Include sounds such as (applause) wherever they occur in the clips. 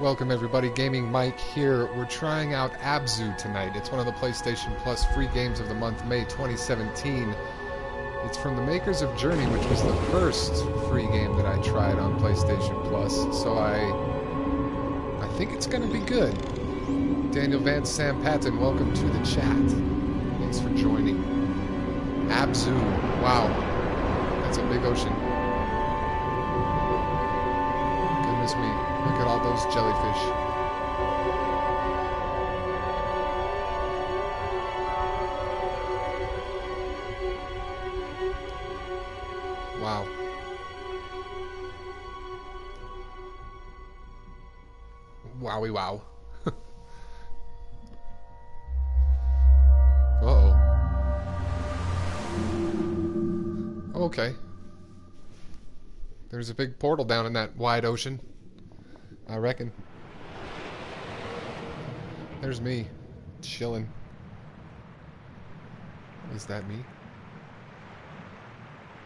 Welcome everybody, Gaming Mike here. We're trying out Abzu tonight. It's one of the PlayStation Plus free games of the month, May 2017. It's from the makers of Journey, which was the first free game that I tried on PlayStation Plus. So I I think it's going to be good. Daniel Vance, Sam Patton, welcome to the chat. Thanks for joining. Abzu. Wow. That's a big ocean. Goodness me. Look at all those jellyfish. Wow. Wowie wow. (laughs) Uh-oh. Okay. There's a big portal down in that wide ocean. I reckon. There's me, chilling. Is that me?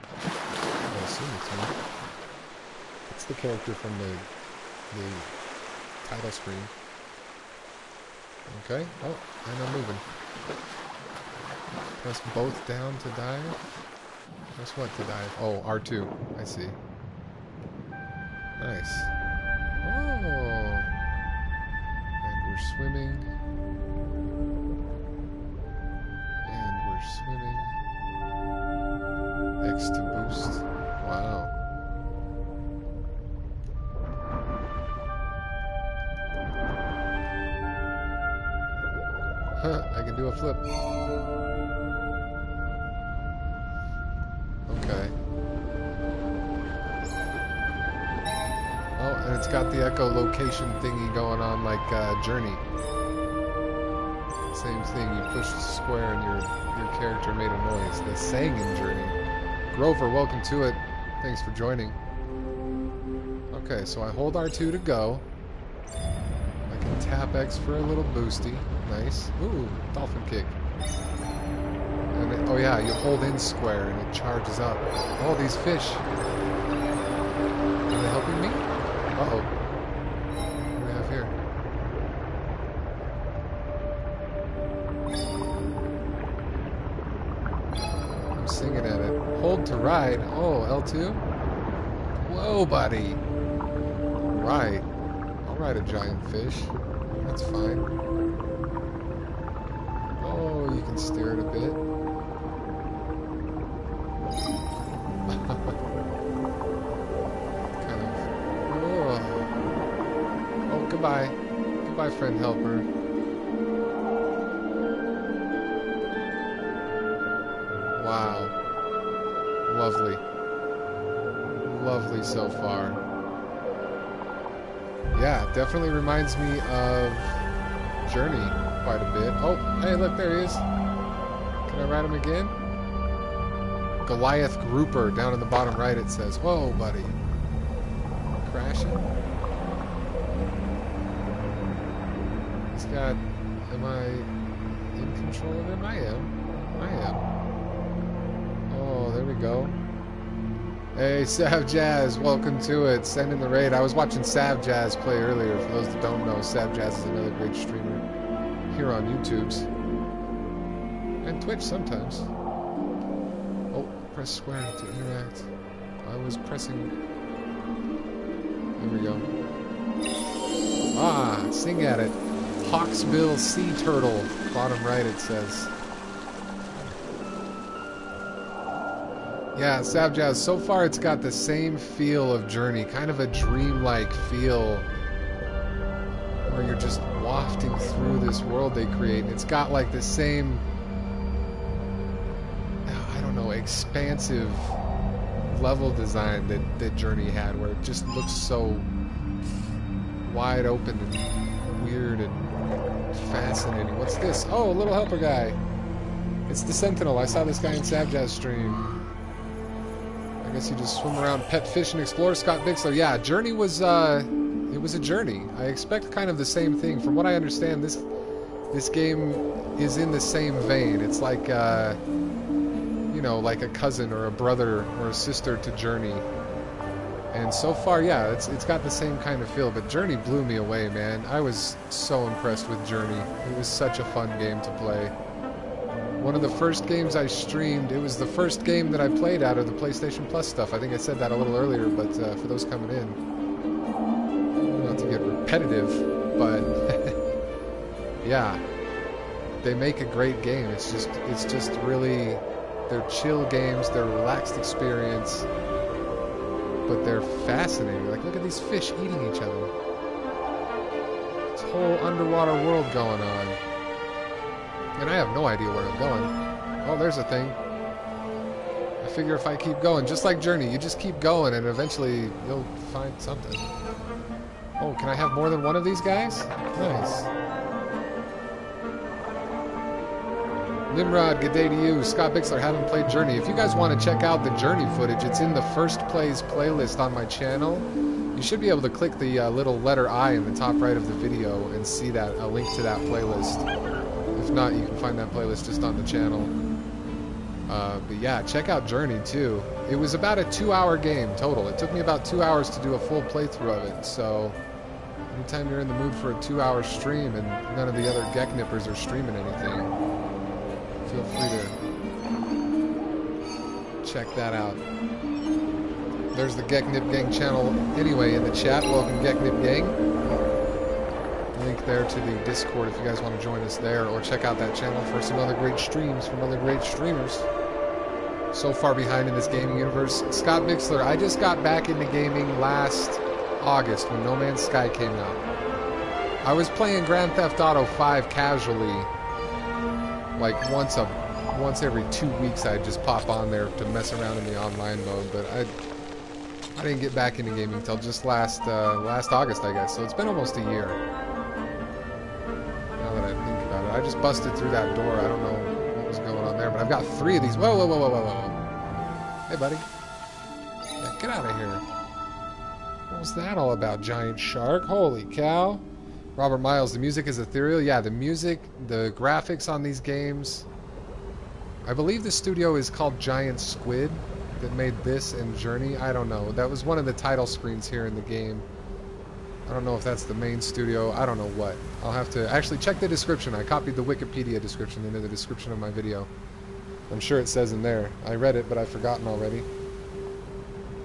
I assume it's me. It's the character from the the title screen. Okay. Oh, and I'm moving. Press both down to dive. Press what to dive? Oh, R2. I see. Nice. Oh. And we're swimming. And we're swimming. X to boost. Wow. Huh, I can do a flip. Got the echolocation thingy going on like uh, Journey. Same thing, you push the square and your your character made a noise. The sang in Journey. Grover, welcome to it. Thanks for joining. Okay, so I hold R2 to go. I can tap X for a little boosty. Nice. Ooh, dolphin kick. It, oh yeah, you hold in square and it charges up. All these fish. Buddy. Right. I'll ride a giant fish. That's fine. Oh, you can steer it a bit. (laughs) Oh. oh, goodbye. Goodbye, friend helper. So far. Yeah, definitely reminds me of Journey quite a bit. Oh, hey, look, there he is. Can I ride him again? Goliath Grouper down in the bottom right it says. Whoa, buddy. Crashing? He's got... Am I in control of him? I am. I am. Oh, there we go. Hey, Sav Jazz, welcome to it. Send in the raid. I was watching Sav Jazz play earlier. For those that don't know, Sav Jazz is another great streamer here on YouTube's. And Twitch sometimes. Oh, press square to interact. I was pressing... There we go. Ah, sing at it. Hawksbill sea turtle. Bottom right it says. Yeah, Savjaz, so far it's got the same feel of Journey, kind of a dreamlike feel where you're just wafting through this world they create. It's got like the same, I don't know, expansive level design that, that Journey had, where it just looks so wide open and weird and Fascinating. What's this? Oh, a little helper guy. It's the Sentinel. I saw this guy in Savjaz stream. Guess you just swim around, pet fish, and explore. Scott Bixler. Yeah, Journey was, uh, it was a journey. I expect kind of the same thing. From what I understand, this this game is in the same vein. It's like, uh, you know, like a cousin or a brother or a sister to Journey. And so far, yeah, it's it's got the same kind of feel. But Journey blew me away, man. I was so impressed with Journey. It was such a fun game to play. One of the first games I streamed. It was the first game that I played out of the PlayStation Plus stuff. I think I said that a little earlier, but uh, for those coming in, not to get repetitive, but (laughs) yeah, they make a great game. It's just it's just really they're chill games. They're relaxed experience but they're fascinating. Like, look at these fish eating each other. This whole underwater world going on. And I have no idea where I'm going. Oh, there's a thing. I figure if I keep going, just like Journey, you just keep going and eventually you'll find something. Oh, can I have more than one of these guys? Nice. Nimrod, good day to you. Scott Bixler, haven't played Journey. If you guys want to check out the Journey footage, it's in the First Plays playlist on my channel. You should be able to click the uh, little letter I in the top right of the video and see that a link to that playlist. If not, you can find that playlist just on the channel. Uh, but yeah, check out Journey too. It was about a two-hour game total. It took me about two hours to do a full playthrough of it. So anytime you're in the mood for a two-hour stream and none of the other Geknippers are streaming anything, feel free to check that out. There's the Geknip Gang channel anyway in the chat. Welcome, Geknip Gang. There to the Discord if you guys want to join us there, or check out that channel for some other great streams from other great streamers. So far behind in this gaming universe. Scott Bixler, I just got back into gaming last August when No Man's Sky came out. I was playing Grand Theft Auto 5 casually like once a once every two weeks I'd just pop on there to mess around in the online mode, but I I didn't get back into gaming until just last uh, last August, I guess. So it's been almost a year. I just busted through that door. I don't know what was going on there, but I've got three of these. Whoa, whoa, whoa, whoa, whoa, whoa! Hey, buddy, yeah, get out of here! What was that all about, giant shark? Holy cow! Robert Miles, the music is ethereal. Yeah, the music, the graphics on these games. I believe the studio is called Giant Squid that made this and Journey. I don't know. That was one of the title screens here in the game. I don't know if that's the main studio. I don't know what. I'll have to actually check the description. I copied the Wikipedia description into the description of my video. I'm sure it says in there. I read it, but I've forgotten already.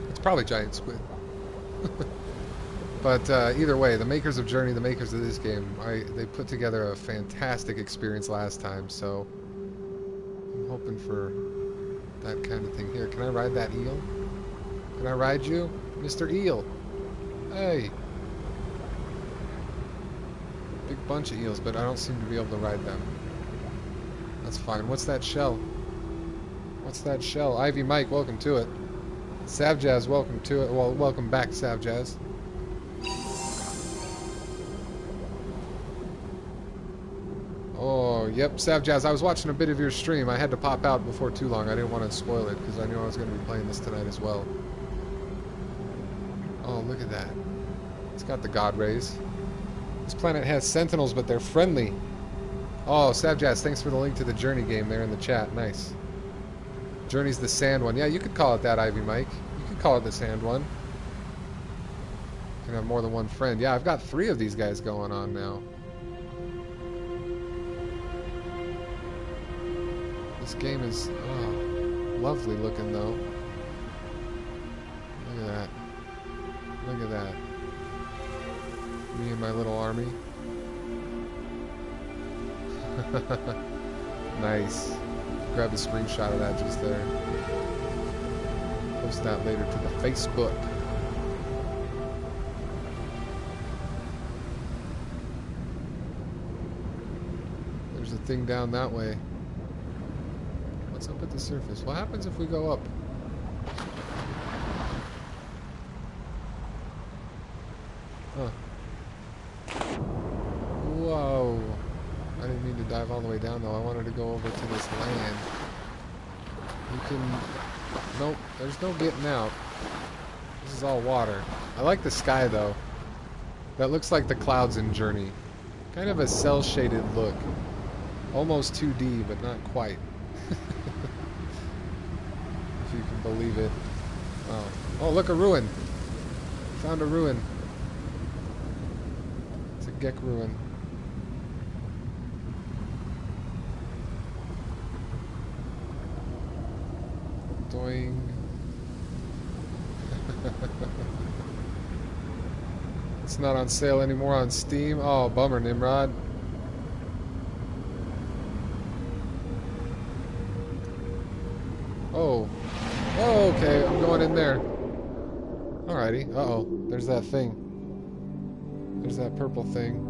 It's probably Giant Squid. (laughs) But uh, either way, the makers of Journey, the makers of this game, I, they put together a fantastic experience last time, so I'm hoping for that kind of thing here. Can I ride that eel? Can I ride you? Mr. Eel! Hey! Big bunch of eels, but I don't seem to be able to ride them. That's fine. What's that shell? What's that shell? Ivy Mike, welcome to it. Savjaz, welcome to it. Well, welcome back, Savjaz. Oh, yep, Savjaz, I was watching a bit of your stream. I had to pop out before too long. I didn't want to spoil it because I knew I was going to be playing this tonight as well. Oh, look at that. It's got the God Rays. This planet has sentinels, but they're friendly. Oh, Savjaz, thanks for the link to the Journey game there in the chat. Nice. Journey's the sand one. Yeah, you could call it that, Ivy Mike. You could call it the sand one. You can have more than one friend. Yeah, I've got three of these guys going on now. This game is oh, lovely looking though. My little army. (laughs) nice. Grab a screenshot of that just there. Post that later to the Facebook. There's a thing down that way. What's up at the surface? What happens if we go up? Huh. Whoa. I didn't mean to dive all the way down though. I wanted to go over to this land. You Nope, there's no getting out. This is all water. I like the sky though. That looks like the clouds in Journey. Kind of a cel-shaded look. Almost 2D, but not quite. (laughs) if you can believe it. Oh, oh look, a ruin. Found a ruin. It's a Gek ruin. (laughs) It's not on sale anymore on Steam. Oh, bummer, Nimrod. Oh. Oh, okay. I'm going in there. Alrighty. Uh-oh. There's that thing. There's that purple thing.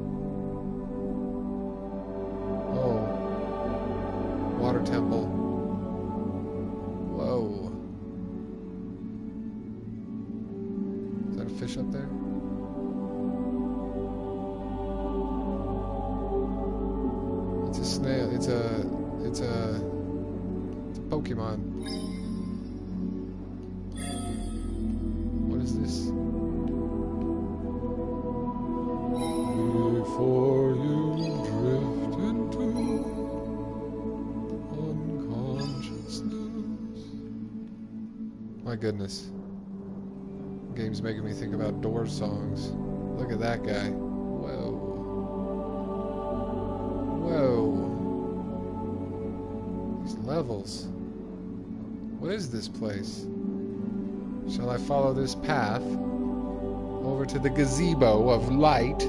Songs. Look at that guy. Whoa. Whoa. These levels. What is this place? Shall I follow this path over to the gazebo of light?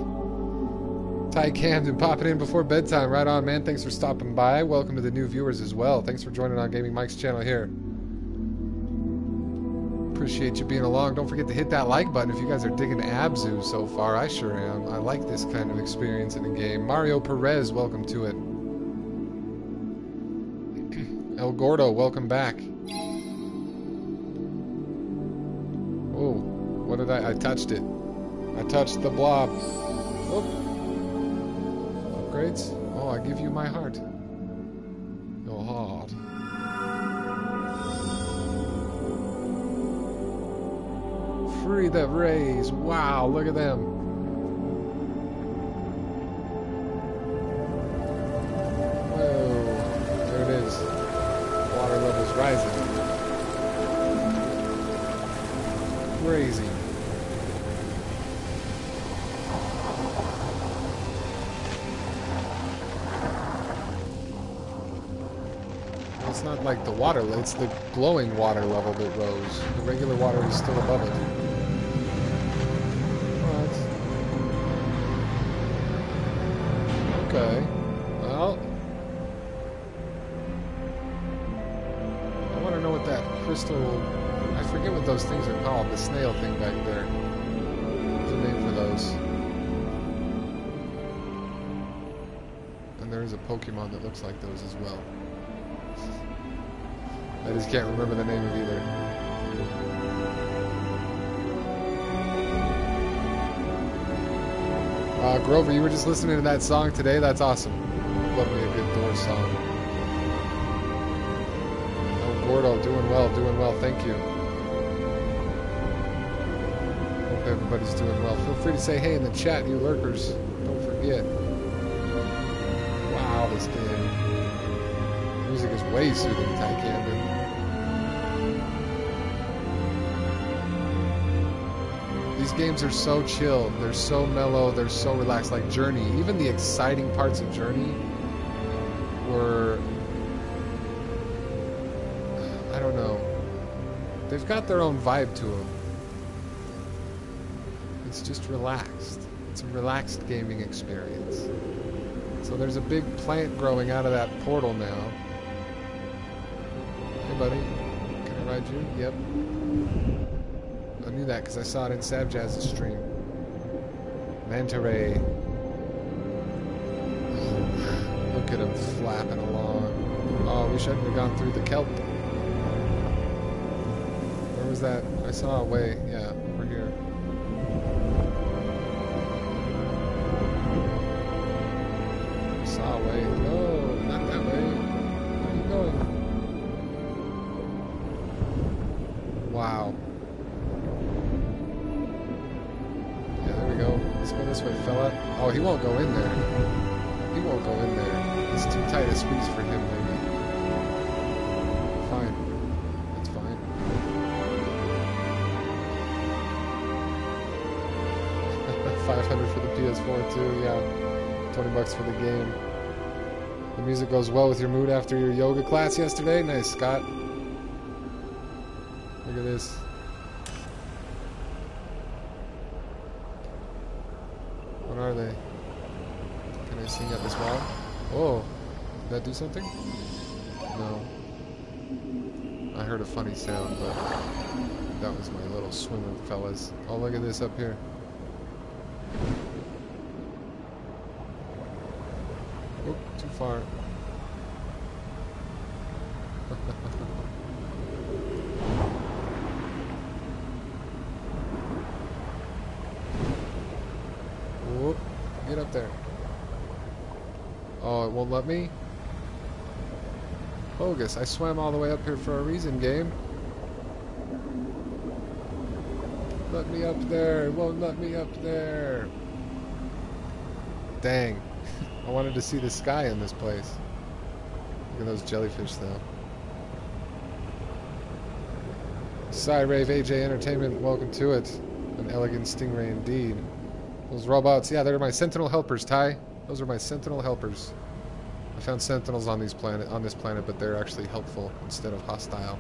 Ty Camden popping in before bedtime. Right on, man. Thanks for stopping by. Welcome to the new viewers as well. Thanks for joining on Gaming Mike's channel here. Appreciate you being along. Don't forget to hit that like button if you guys are digging Abzu so far. I sure am. I like this kind of experience in a game. Mario Perez, welcome to it. (clears throat) El Gordo, welcome back. Oh, what did I? I touched it. I touched the blob. Oh. Upgrades? Oh, I give you my heart. Free the rays. Wow, look at them. Whoa. There it is. Water levels rising. Crazy. It's not like the water, it's the glowing water level that rose. The regular water is still above it. Those things are called. The snail thing back there. What's the name for those? And there is a Pokemon that looks like those as well. I just can't remember the name of either. Uh, Grover, you were just listening to that song today? That's awesome. Love me a good Doors song. Oh, Gordo, doing well, doing well, thank you. Everybody's doing well. Feel free to say hey in the chat, you lurkers. Don't forget. Wow, this game. Music is way soothing, Ty Camden. These games are so chill. They're so mellow. They're so relaxed. Like Journey, even the exciting parts of Journey were. I don't know. They've got their own vibe to them. Relaxed. It's a relaxed gaming experience. So there's a big plant growing out of that portal now. Hey, buddy. Can I ride you? Yep. I knew that because I saw it in Savjazz's stream. Manta Ray. (sighs) Look at him flapping along. Oh, we shouldn't have gone through the kelp. Where was that? I saw a way. Yeah, over here. It's too tight a squeeze for him, maybe. Fine. That's fine. (laughs) Five hundred for the PS4 too, yeah. Twenty bucks for the game. The music goes well with your mood after your yoga class yesterday. Nice, Scott. Swimmer fellas. Oh, look at this up here. Oh, too far. (laughs) Get up there. Oh, it won't let me? Bogus, I swam all the way up here for a reason, game. Let me up there, it won't let me up there. Dang. I wanted to see the sky in this place. Look at those jellyfish, though. Rave AJ Entertainment, welcome to it. An elegant stingray indeed. Those robots, yeah, they're my sentinel helpers, Ty. Those are my sentinel helpers. I found sentinels on these planet on this planet, but they're actually helpful instead of hostile.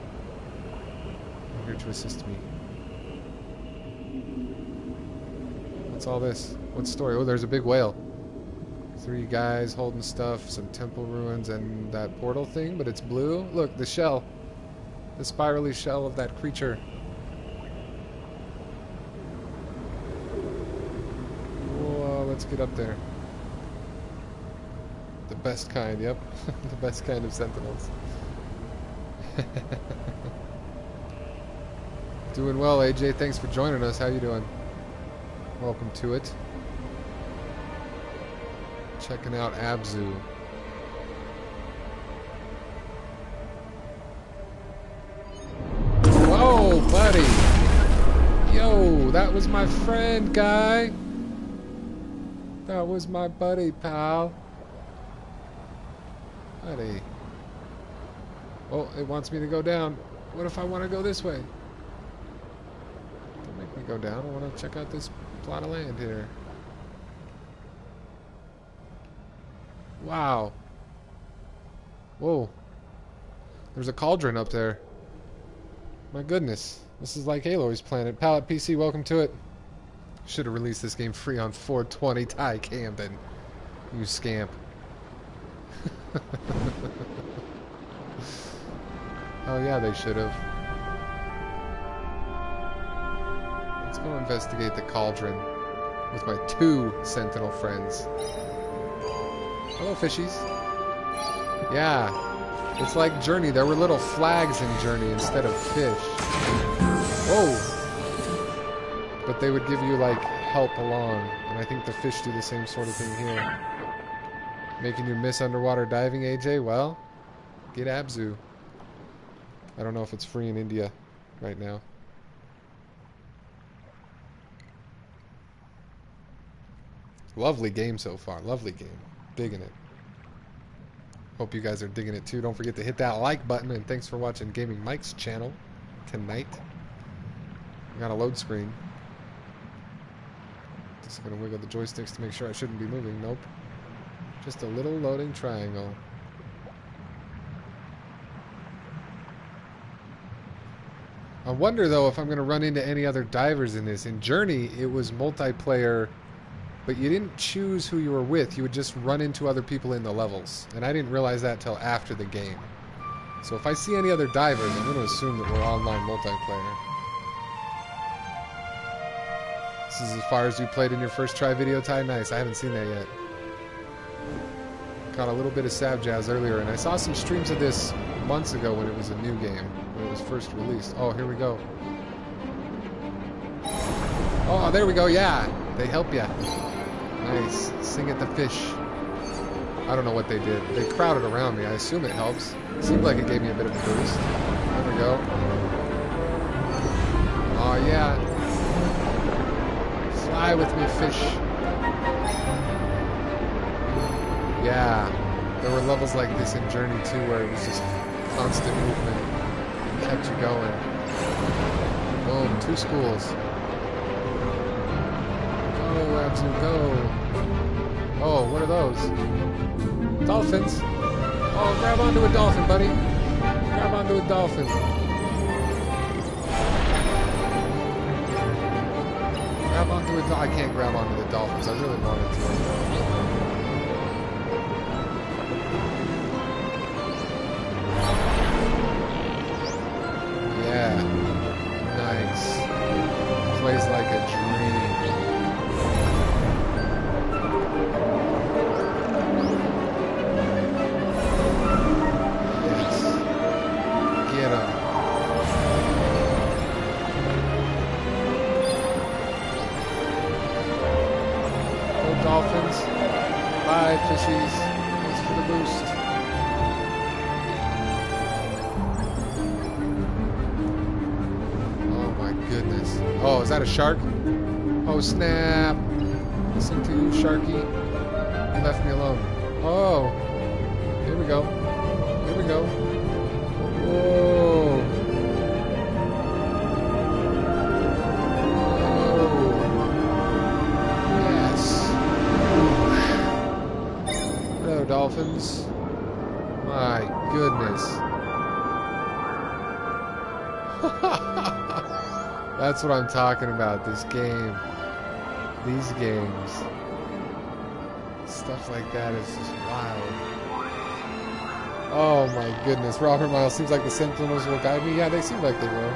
They're here to assist me. What's all this? What story? Oh, there's a big whale. Three guys holding stuff, some temple ruins, and that portal thing, but it's blue. Look, the shell. The spirally shell of that creature. Whoa, let's get up there. The best kind, yep. (laughs) the best kind of sentinels. (laughs) doing well, AJ. Thanks for joining us. How you doing? Welcome to it. Checking out Abzu. Whoa, buddy! Yo, that was my friend, guy. That was my buddy, pal. Buddy. Oh, it wants me to go down. What if I want to go this way? Don't make me go down. I want to check out this plot of land here. Wow. Whoa. There's a cauldron up there. My goodness. This is like Aloy's planet. Palette PC, welcome to it. Should have released this game free on 420 Ty Camden. You scamp. (laughs) oh yeah, they should have. Go investigate the cauldron with my two sentinel friends. Hello, fishies. Yeah, it's like Journey. There were little flags in Journey instead of fish. Whoa! But they would give you, like, help along. And I think the fish do the same sort of thing here. Making you miss underwater diving, AJ? Well, get Abzu. I don't know if it's free in India right now. Lovely game so far. Lovely game. Digging it. Hope you guys are digging it too. Don't forget to hit that like button and thanks for watching Gaming Mike's channel tonight. got a load screen. Just gonna wiggle the joysticks to make sure I shouldn't be moving. Nope. Just a little loading triangle. I wonder though if I'm gonna run into any other divers in this. In Journey, it was multiplayer but you didn't choose who you were with. You would just run into other people in the levels. And I didn't realize that till after the game. So if I see any other divers, I'm going to assume that we're online multiplayer. This is as far as you played in your first try video, Ty? Nice. I haven't seen that yet. Caught a little bit of Sav Jazz earlier, and I saw some streams of this months ago when it was a new game, when it was first released. Oh, here we go. Oh, there we go, yeah. They help you. Nice. Sing at the fish. I don't know what they did. They crowded around me. I assume it helps. It seemed like it gave me a bit of a boost. There we go. Oh, yeah. Fly with me, fish. Yeah. There were levels like this in Journey, too, where it was just constant movement. Kept you going. Boom. Two schools. Abzu, go. Oh, what are those? Dolphins. Oh, grab onto a dolphin, buddy. Grab onto a dolphin. Grab onto a dolphin. I can't grab onto the dolphins. I really wanted to. Yeah. Nice. Plays like a dream. Shark? Oh snap. Listen to you, Sharky. You left me alone. Oh. Here we go. Here we go. Whoa. Yes. Hello, dolphins. My goodness. (laughs) That's what I'm talking about, this game. These games. Stuff like that is just wild. Oh my goodness. Robert Miles seems like the Sentinels will guide me. Yeah, they seem like they will.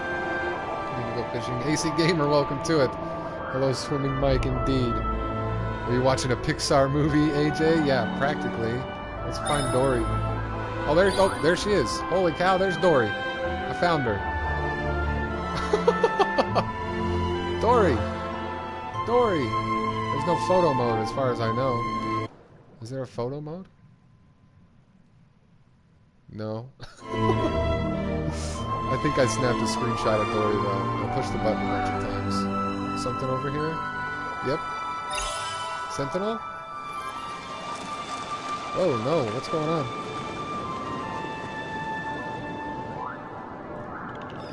Need to go fishing. AC Gamer, welcome to it. Hello, Swimming Mike, indeed. Are you watching a Pixar movie, AJ? Yeah, practically. Let's find Dory. Oh, there, oh, there she is. Holy cow, there's Dory. I found her. (laughs) Dory! Dory! There's no photo mode as far as I know. Is there a photo mode? No. (laughs) I think I snapped a screenshot of Dory though. I pushed the button a bunch of times. Something over here? Yep. Sentinel? Oh no, what's going on?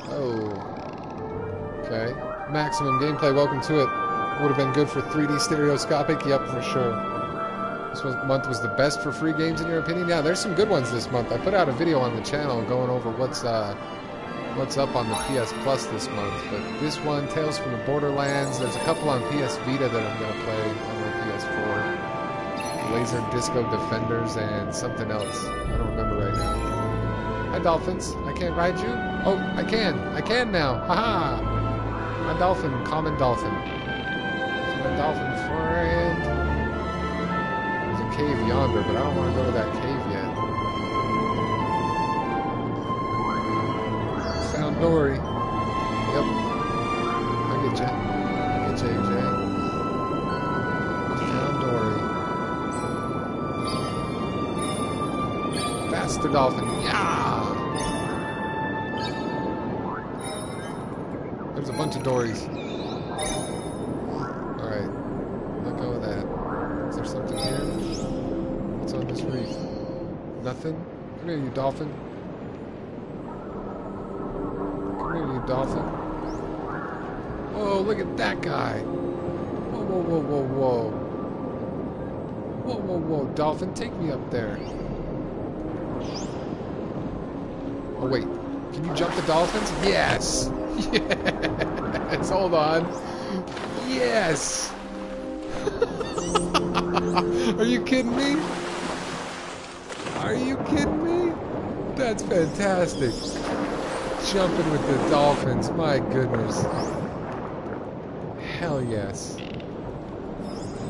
Oh. Okay. Maximum gameplay, welcome to it. Would have been good for 3D stereoscopic? Yep, for sure. This was, month was the best for free games in your opinion? Yeah, there's some good ones this month. I put out a video on the channel going over what's uh, what's up on the PS Plus this month. But this one, Tales from the Borderlands, there's a couple on PS Vita that I'm to play on my PS4. Laser Disco Defenders and something else. I don't remember right now. Hi, Dolphins. I can't ride you? Oh, I can. I can now. Haha. My dolphin, common dolphin. My dolphin friend. There's a cave yonder, but I don't want to go to that cave yet. Found Dory. Yep. I get you. I get you, AJ. Found Dory. Faster dolphin. Yeah! Bunch of Dories. Alright. Let go of that. Is there something here? What's on this reef? Nothing? Come here, you dolphin. Come here, you dolphin. Whoa, look at that guy. Whoa, whoa, whoa, whoa, whoa. Whoa, whoa, whoa, dolphin, take me up there. Oh, wait. Can you jump the dolphins? Yes! (laughs) Yes! Hold on. Yes! (laughs) Are you kidding me? Are you kidding me? That's fantastic. Jumping with the dolphins, my goodness. Hell yes.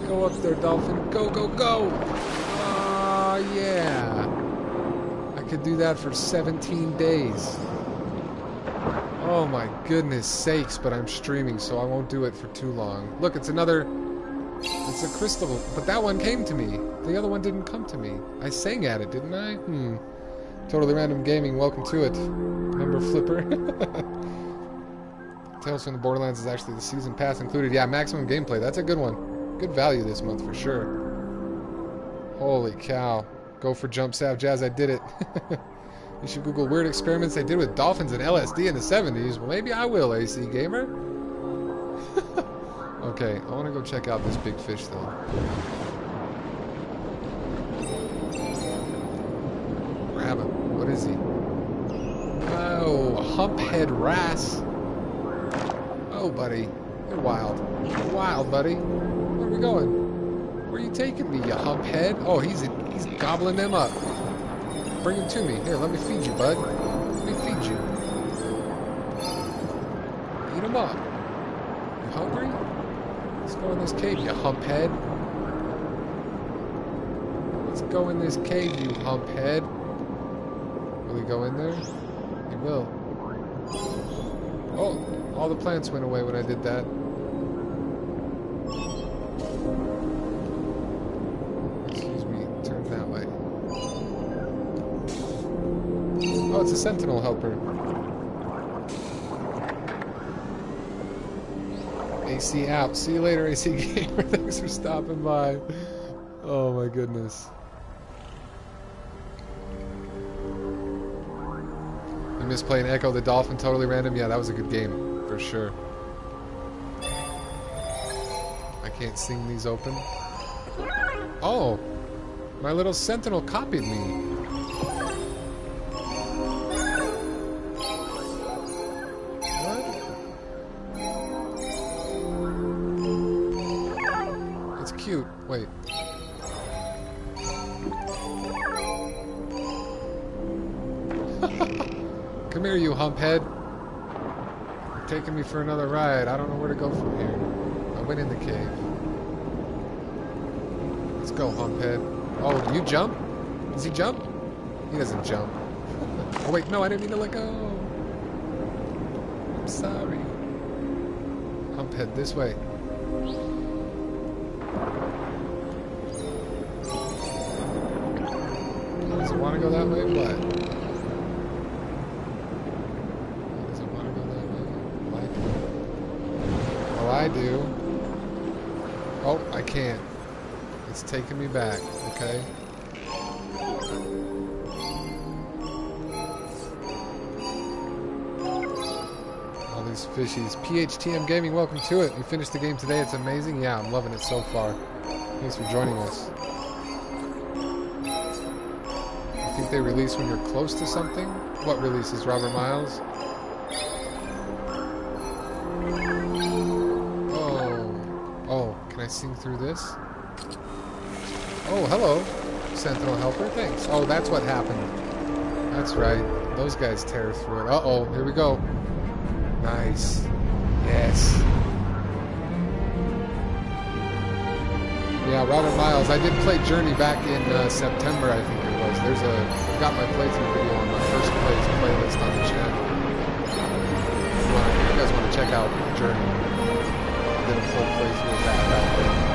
Go up there, dolphin. Go, go, go! Ah, yeah. I could do that for 17 days. Oh my goodness sakes, but I'm streaming, so I won't do it for too long. Look, it's another... It's a crystal, but that one came to me. The other one didn't come to me. I sang at it, didn't I? Hmm. Totally Random Gaming, welcome to it. Remember Flipper? (laughs) Tales from the Borderlands is actually the season pass included. Yeah, maximum gameplay. That's a good one. Good value this month for sure. Holy cow. Go for Jump Sav Jazz, I did it. (laughs) you should Google weird experiments they did with dolphins and LSD in the 70s. Well, maybe I will, AC Gamer. (laughs) Okay, I want to go check out this big fish though. Grab him. What is he? Oh, a humphead wrasse. Oh, buddy. You're wild. You're wild, buddy. Where are we going? Where are you taking me, you humphead? Oh, he's he's gobbling them up. Bring him to me. Here, let me feed you, bud. Let me feed you. Eat him up. You hungry? Let's go in this cave, you humphead. Let's go in this cave, you humphead. Will he go in there? He will. Oh, all the plants went away when I did that. It's a sentinel helper. AC out. See you later, AC (laughs) Gamer. Thanks for stopping by. Oh my goodness. I miss playing Ecco the Dolphin totally random. Yeah, that was a good game, for sure. I can't sing these open. Oh! My little sentinel copied me. Wait. (laughs) Come here, you humphead. You're taking me for another ride. I don't know where to go from here. I went in the cave. Let's go, humphead. Oh, do you jump? Does he jump? He doesn't jump. (laughs) oh, wait, no, I didn't mean to let go. I'm sorry. Humphead, this way. Go that way? but... Does it want to go that way? Oh, I do. Oh, I can't. It's taking me back, okay? All these fishies. PHTM Gaming, welcome to it. You finished the game today. It's amazing. Yeah, I'm loving it so far. Thanks for joining us. They release when you're close to something. What releases, Robert Miles? Oh. Oh, can I sing through this? Oh, hello, Sentinel Helper. Thanks. Oh, that's what happened. That's right. Those guys tear through it. Uh-oh, here we go. Nice. Yes. Yeah, Robert Miles. I did play Journey back in uh, September, I think was. There's a I've got my playthrough video on my first plays playlist on the channel. If you, if you guys want to check out Journey, I did a full playthrough of that back.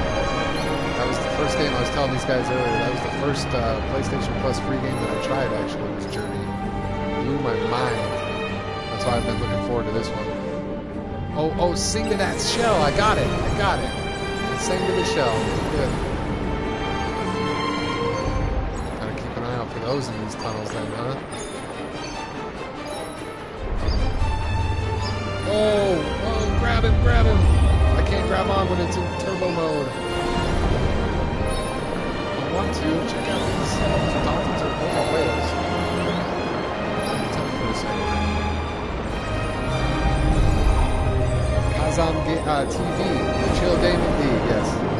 That was the first game I was telling these guys earlier. That was the first uh, PlayStation Plus free game that I tried. Actually, was Journey. Blew my mind. That's why I've been looking forward to this one. Oh, oh, sing to that shell. I got it. I got it. Sing to the shell. Good. Those in these tunnels then, huh? Oh, oh, grab him, grab him. I can't grab on when it's in turbo mode. I want to check out these uh, dolphins or oh, whales. For a second. Kazam uh, TV, the chill game indeed, yes.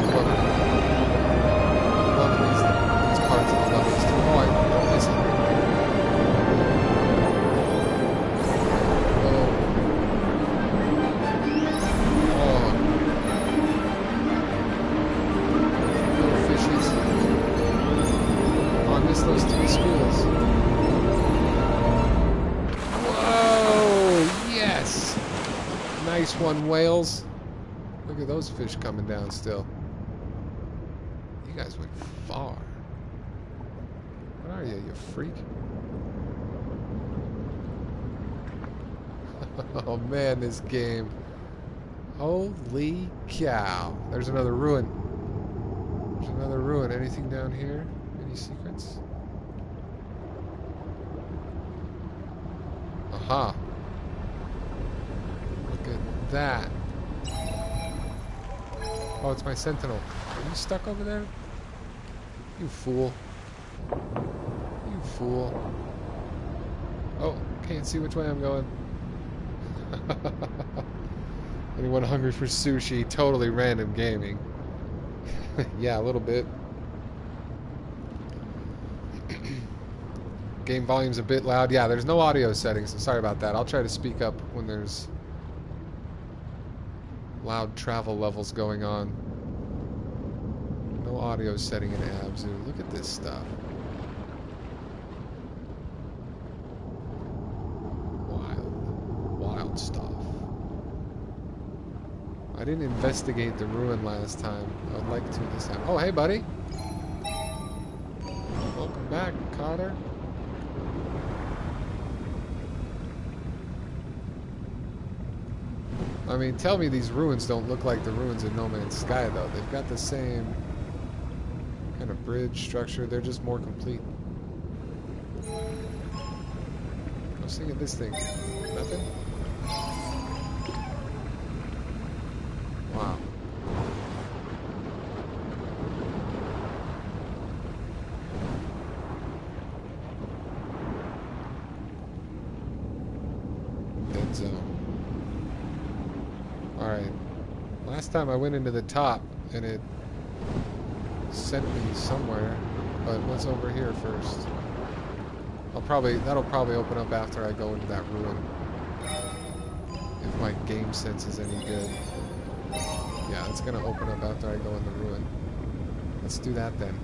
Fish coming down still. You guys went far. What are you, you freak? (laughs) oh man, this game. Holy cow. There's another ruin. There's another ruin. Anything down here? Any secrets? Aha. Look at that. Oh, it's my sentinel. Are you stuck over there? You fool. You fool. Oh, can't see which way I'm going. (laughs) Anyone hungry for sushi? Totally random gaming. (laughs) yeah, a little bit. (clears throat) Game volume's a bit loud. Yeah, there's no audio settings, so sorry about that. I'll try to speak up when there's loud travel levels going on. No audio setting in Abzu. Look at this stuff. Wild. Wild stuff. I didn't investigate the ruin last time. I would like to this time. Oh, hey, buddy. Welcome back, Cotter. I mean, tell me these ruins don't look like the ruins in No Man's Sky, though. They've got the same kind of bridge structure. They're just more complete. I was thinking this thing. Nothing? Wow. Dead zone. Alright. Last time I went into the top and it sent me somewhere, but what's over here first? I'll probably, that'll probably open up after I go into that ruin. If my game sense is any good. Yeah, it's gonna open up after I go in the ruin. Let's do that then.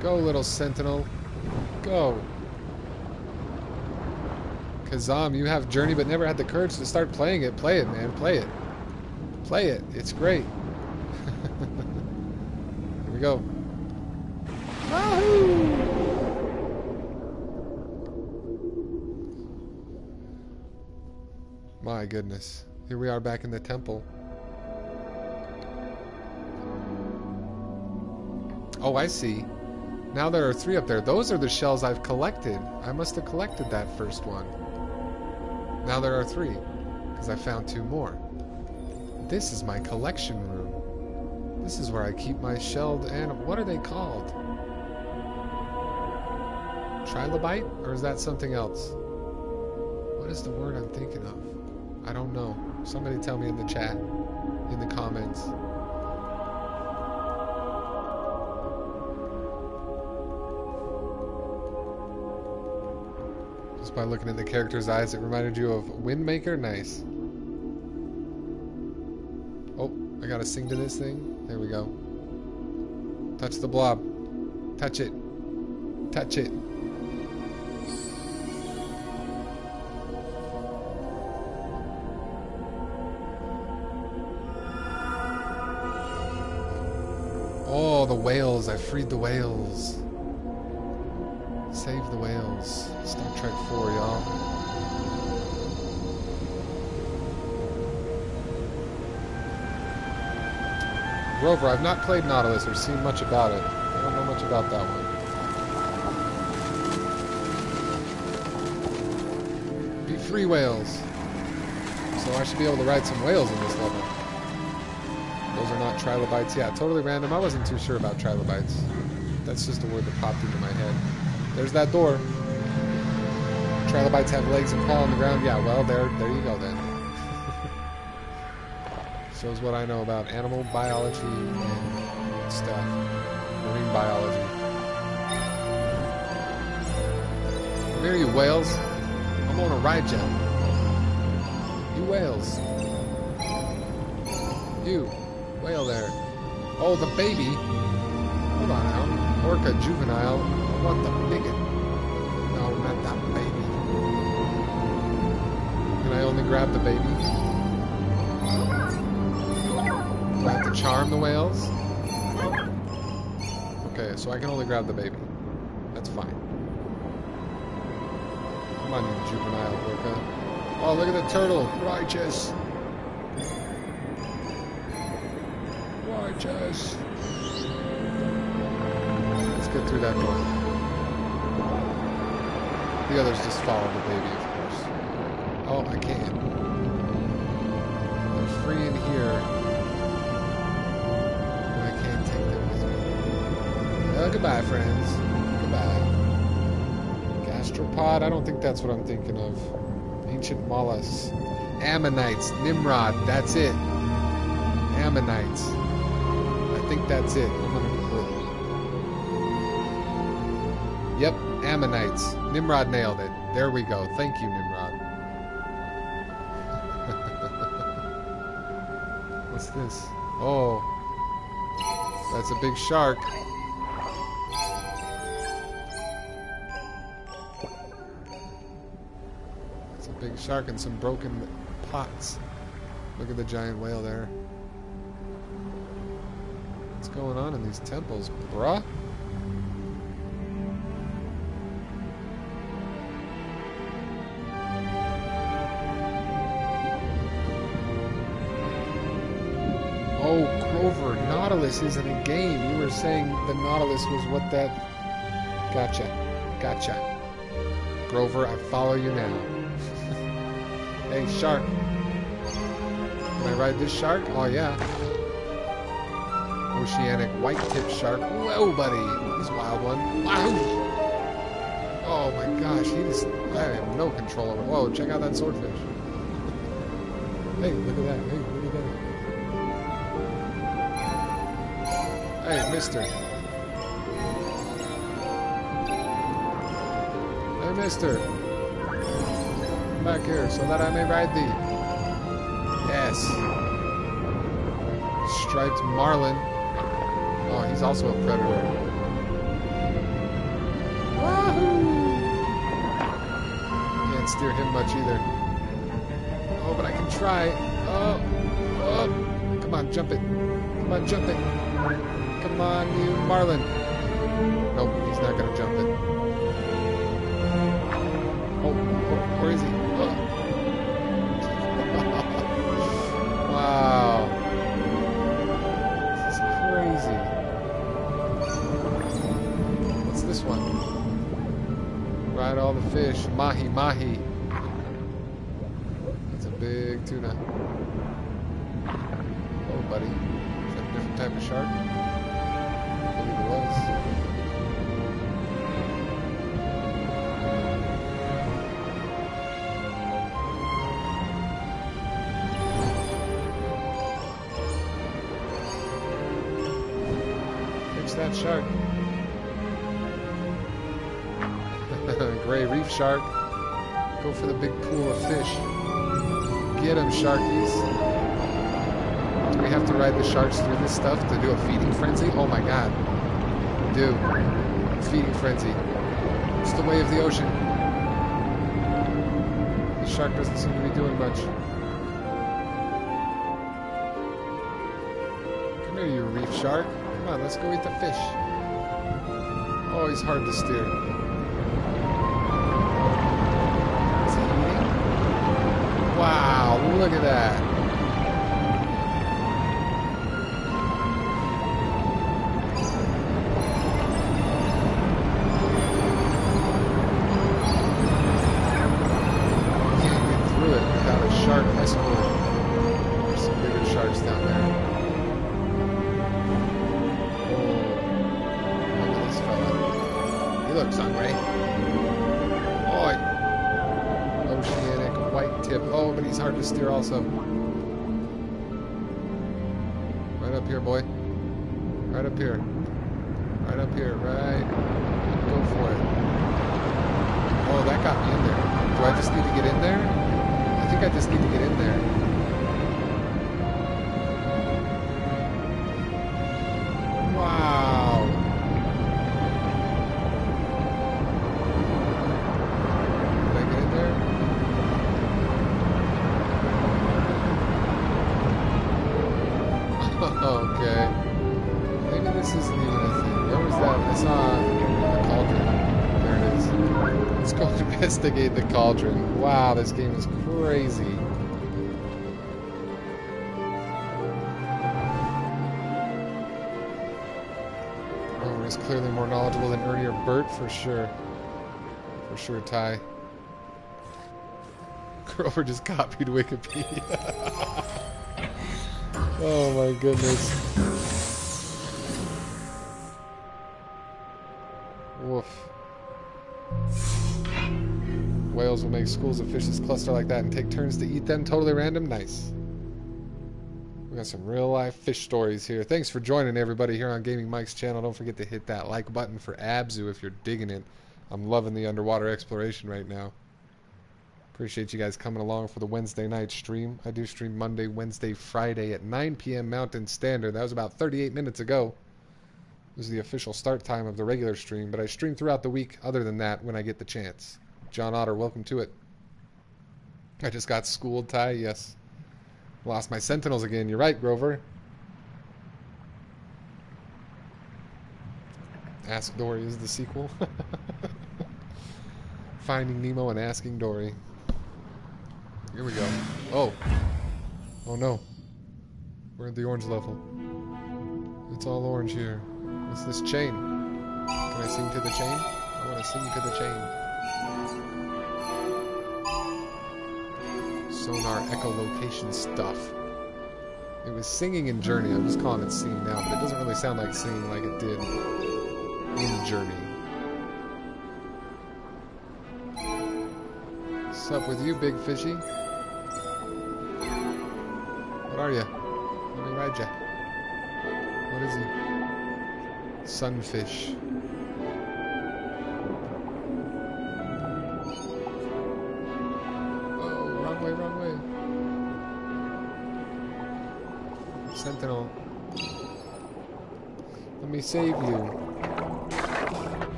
Go, little sentinel. Go. Kazam, you have Journey but never had the courage to start playing it. Play it, man. Play it. Play it. It's great. (laughs) Here we go. Wahoo! My goodness. Here we are back in the temple. Oh, I see. Now there are three up there. Those are the shells I've collected. I must have collected that first one. Now there are three, because I found two more. This is my collection room. This is where I keep my shelled animal. What are they called? Trilobite? Or is that something else? What is the word I'm thinking of? I don't know. Somebody tell me in the chat, in the comments. By looking in the character's eyes, it reminded you of Wind Waker? Nice. Oh, I gotta sing to this thing? There we go. Touch the blob. Touch it. Touch it. Oh, the whales. I freed the whales. Save the whales. Star Trek 4, y'all. Grover, I've not played Nautilus or seen much about it. I don't know much about that one. Be free whales. So I should be able to ride some whales in this level. Those are not trilobites. Yeah, totally random. I wasn't too sure about trilobites. That's just a word that popped into my head. There's that door. Trilobites have legs and crawl on the ground. Yeah, well, there, there you go then. (laughs) Shows what I know about animal biology and stuff. Marine biology. Come here, you whales. I'm on a ride jet. You whales. You. Whale there. Oh, the baby. Hold on now. Orca juvenile. I want the bigot. Grab the baby? Do I have to charm the whales? Okay, so I can only grab the baby. That's fine. Come on, you juvenile orca. Oh, look at the turtle. Righteous. Righteous. Let's get through that door. The others just follow the baby, of course. Oh, I can't. Here. I can't take them with me. Oh, goodbye, friends. Goodbye. Gastropod? I don't think that's what I'm thinking of. Ancient mollusks. Ammonites. Nimrod. That's it. Ammonites. I think that's it. Yep, Ammonites. Nimrod nailed it. There we go. Thank you, Nimrod. This? Oh. That's a big shark. It's a big shark and some broken pots. Look at the giant whale there. What's going on in these temples, bruh? Nautilus isn't a game. You were saying the Nautilus was what that... Gotcha. Gotcha. Grover, I follow you now. (laughs) hey, shark. Can I ride this shark? Oh, yeah. Oceanic white tip shark. Whoa, buddy. This wild one. Wow. Oh my gosh, he just... I have no control over... Whoa, check out that swordfish. Hey, look at that. Hey, Hey, mister. Hey, mister. Come back here so that I may ride thee. Yes. Striped marlin. Oh, he's also a predator. Wahoo! Can't steer him much either. Oh, but I can try. Oh, oh. Come on, jump it. Come on, jump it. Come on, you Marlin. Nope, he's not gonna jump it. Oh, where is he? (laughs) Wow. This is crazy. What's this one? Ride all the fish. Mahi, mahi. That's a big tuna. Oh, buddy. Is that a different type of shark? That shark. (laughs) Gray reef shark. Go for the big pool of fish. Get them, sharkies. Do we have to ride the sharks through this stuff to do a feeding frenzy? Oh my god. Dude. Feeding frenzy. It's the way of the ocean. The shark doesn't seem to be doing much. Come here, you reef shark. On, let's go eat the fish. Oh, he's hard to steer. Wow, look at that. Investigate the cauldron. Wow, this game is crazy. Grover is clearly more knowledgeable than Ernie or Bert, for sure. For sure, Ty. (laughs) Grover just copied Wikipedia. (laughs) Oh my goodness. Whales will make schools of fishes cluster like that and take turns to eat them. Totally random. Nice. We got some real life fish stories here. Thanks for joining everybody here on Gaming Mike's channel. Don't forget to hit that like button for Abzu if you're digging it. I'm loving the underwater exploration right now. Appreciate you guys coming along for the Wednesday night stream. I do stream Monday, Wednesday, Friday at 9 p.m. Mountain Standard. That was about 38 minutes ago. This is the official start time of the regular stream, but I stream throughout the week other than that when I get the chance. John Otter, welcome to it. I just got schooled, Ty. Yes. Lost my sentinels again. You're right, Grover. Ask Dory is the sequel. (laughs) Finding Nemo and Asking Dory. Here we go. Oh. Oh no. We're at the orange level. It's all orange here. What's this chain? Can I sing to the chain? I want to sing to the chain. Sonar echolocation stuff. It was singing in Journey. I'm just calling it singing now, but it doesn't really sound like singing like it did in Journey. What's up with you, big fishy? What are you? Let me ride ya. What is he? Sunfish. Save you.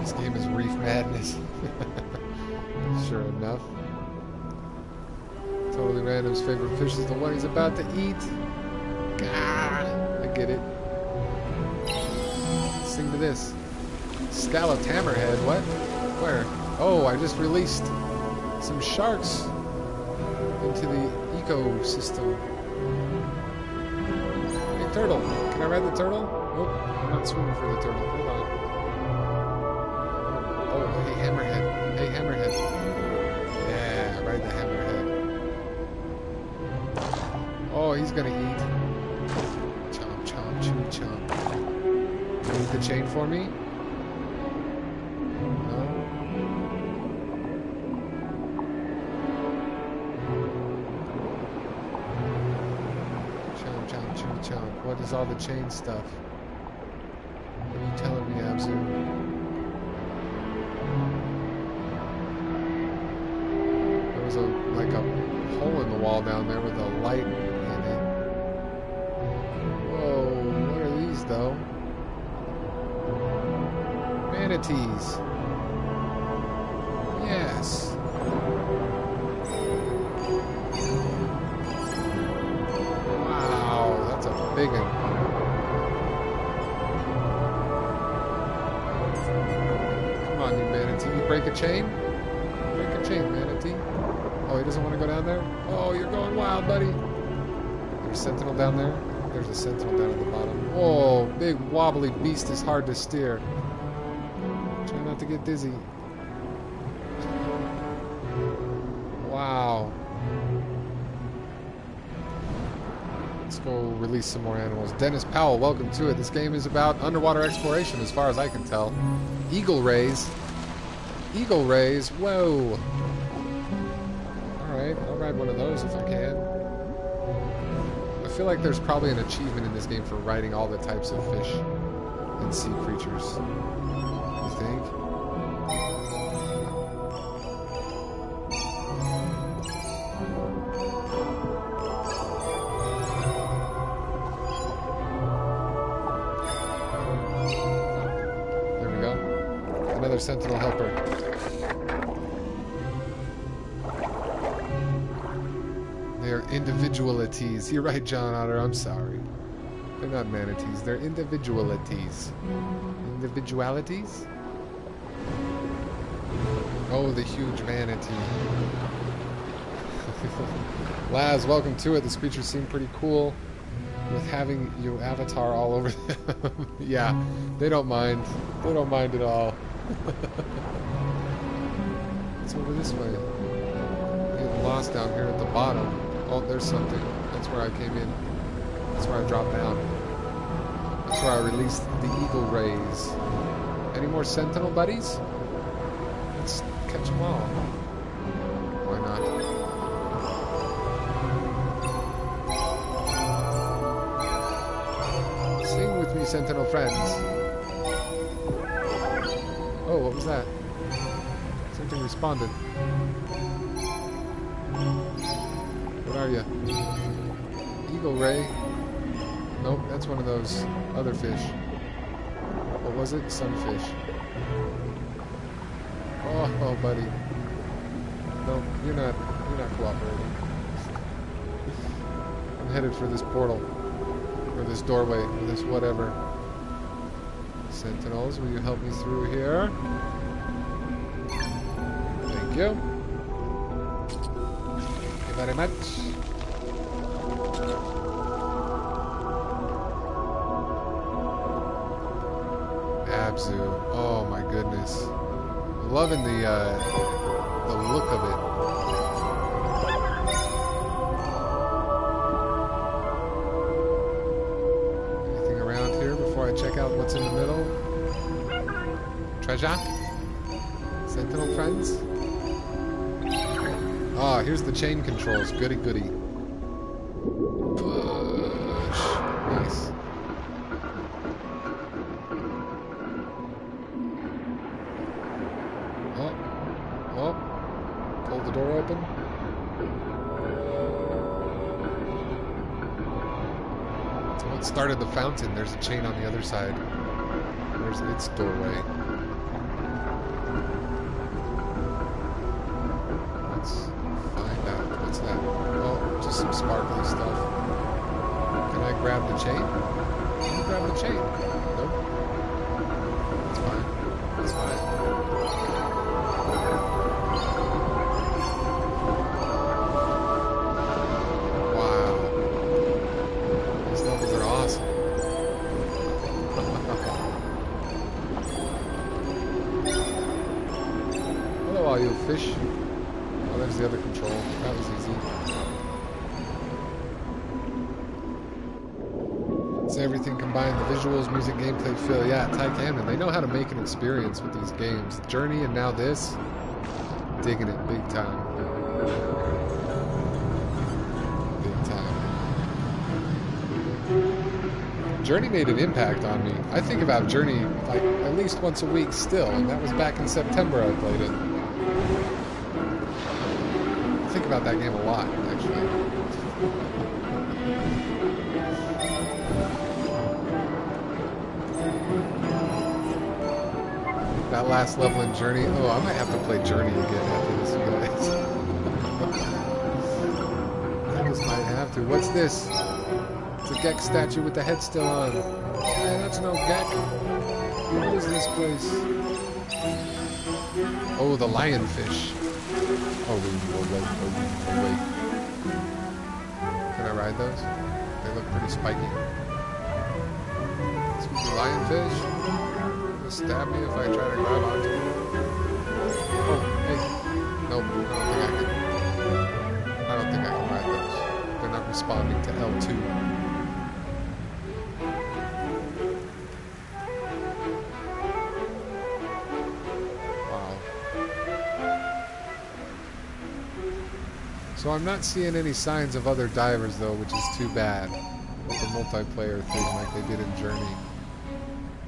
This game is Reef Madness. (laughs) sure enough. Totally Random's favorite fish is the one he's about to eat. Ah, I get it. Sing to this. Scalloped hammerhead, what? Where? Oh, I just released some sharks into the ecosystem. Turtle. Can I ride the turtle? Nope, I'm not swimming for the turtle. Hold on. Oh, hey, hammerhead. Hey, hammerhead. Yeah, ride the hammerhead. Oh, he's gonna eat. Chomp, chomp, chew, chomp. Eat the chain for me? What is all the chain stuff? What are you telling me, Abzu? There was a like a hole in the wall down there with a light in it. Whoa, what are these though? Manatees. Come on, you manatee. You break a chain? Break a chain, manatee. Oh, he doesn't want to go down there? Oh, you're going wild, buddy. There's a sentinel down there. There's a sentinel down at the bottom. Oh, big wobbly beast is hard to steer. Try not to get dizzy. Release some more animals. Dennis Powell, welcome to it. This game is about underwater exploration, as far as I can tell. Eagle rays. Eagle rays. Whoa. Alright, I'll ride one of those if I can. I feel like there's probably an achievement in this game for riding all the types of fish and sea creatures. Individualities. You're right, John Otter. I'm sorry. They're not manatees. They're individualities. Individualities? Oh, the huge manatee. (laughs) Laz, welcome to it. This creature seemed pretty cool with having your avatar all over (laughs) them. yeah, they don't mind. They don't mind at all. (laughs) it's over this way. Getting lost down here at the bottom. Oh, there's something. That's where I came in. That's where I dropped down. That's where I released the eagle rays. Any more sentinel buddies? Let's catch them all. Why not? Sing with me, sentinel friends. Oh, what was that? Something responded. That's one of those other fish. What was it? Sunfish. Oh, oh, buddy. No, you're not. You're not cooperating. I'm headed for this portal, or this doorway, or this whatever. Sentinels, will you help me through here? Thank you. Thank you very much. Abzu. Oh my goodness. Loving the uh, the look of it. Anything around here before I check out what's in the middle? Treasure? Sentinel friends? Ah, here's the chain controls. Goody goody. Fountain. There's a chain on the other side. There's its doorway. Experience with these games. Journey and now this. Digging it big time. Big time. Journey made an impact on me. I think about Journey like at least once a week still, and that was back in September I played it. I think about that game a lot, actually. That last level in Journey. Oh, I might have to play Journey again after this, you guys. (laughs) I just might have to. What's this? It's a Gek statue with the head still on. Hey, that's no Gek. What is this place? Oh, the lionfish. Oh, wait, oh, wait, oh, wait. Can I ride those? They look pretty spiky. Me, lionfish? Stab me if I try to grab onto them? Oh, hey. Nope, I don't think I can. I don't think I can ride those. They're not responding to L2. Wow. So I'm not seeing any signs of other divers though, which is too bad. With the multiplayer thing like they did in Journey.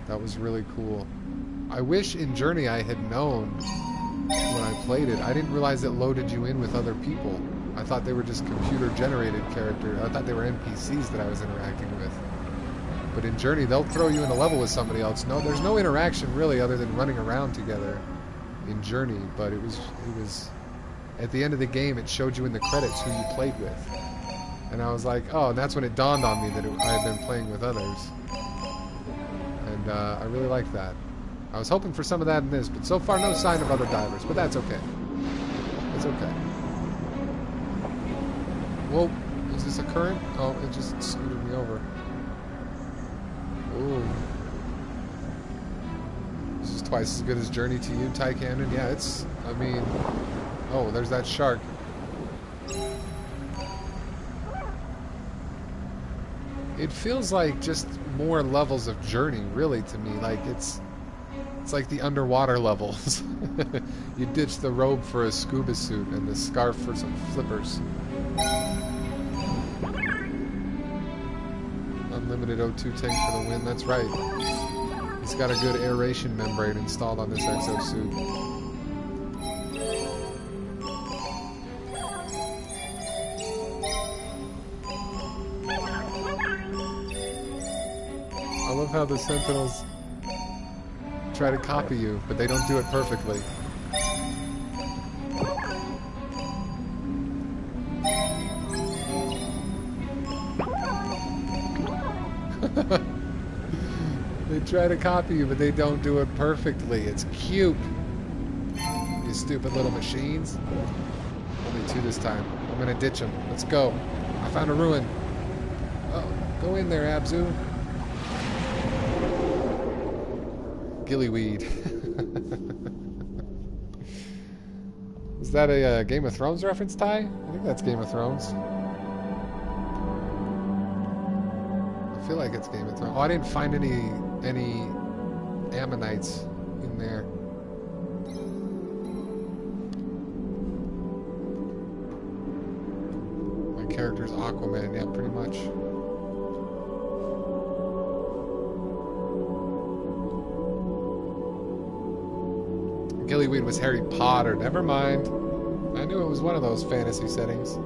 That was really cool. I wish in Journey I had known when I played it. I didn't realize it loaded you in with other people. I thought they were just computer generated characters. I thought they were NPCs that I was interacting with. But in Journey, they'll throw you in a level with somebody else. No, there's no interaction really other than running around together in Journey. But it was, it was, at the end of the game, it showed you in the credits who you played with. And I was like, oh, and that's when it dawned on me that it, I had been playing with others. And uh, I really like that. I was hoping for some of that in this, but so far no sign of other divers. But that's okay. It's okay. Whoa, is this a current? Oh, it just scooted me over. Ooh. This is twice as good as Journey to You, Ty Cannon. Yeah, it's, I mean, oh, there's that shark. It feels like just more levels of Journey, really, to me. Like it's it's like the underwater levels. (laughs) you ditch the robe for a scuba suit and the scarf for some flippers. Unlimited O2 tank for the win, that's right. It's got a good aeration membrane installed on this exosuit. I love how the Sentinels try to copy you, but they don't do it perfectly. (laughs) they try to copy you, but they don't do it perfectly. It's cute. You stupid little machines. Only two this time. I'm gonna ditch them. Let's go. I found a ruin. Oh, go in there, Abzu. Gillyweed. (laughs) Is that a uh, Game of Thrones reference, Ty? I think that's Game of Thrones. I feel like it's Game of Thrones. Oh, I didn't find any any ammonites in there. My character's Aquaman, yeah, pretty much. Gillyweed was Harry Potter. Never mind. I knew it was one of those fantasy settings.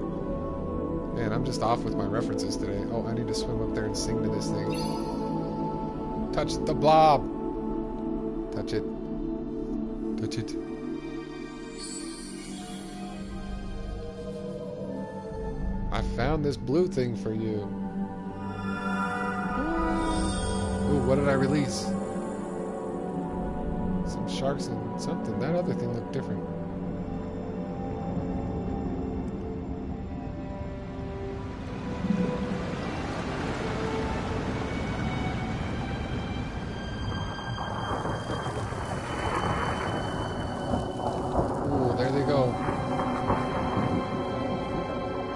Man, I'm just off with my references today. Oh, I need to swim up there and sing to this thing. Touch the blob. Touch it. Touch it. I found this blue thing for you. Ooh, what did I release? Sharks and something. That other thing looked different. There they go.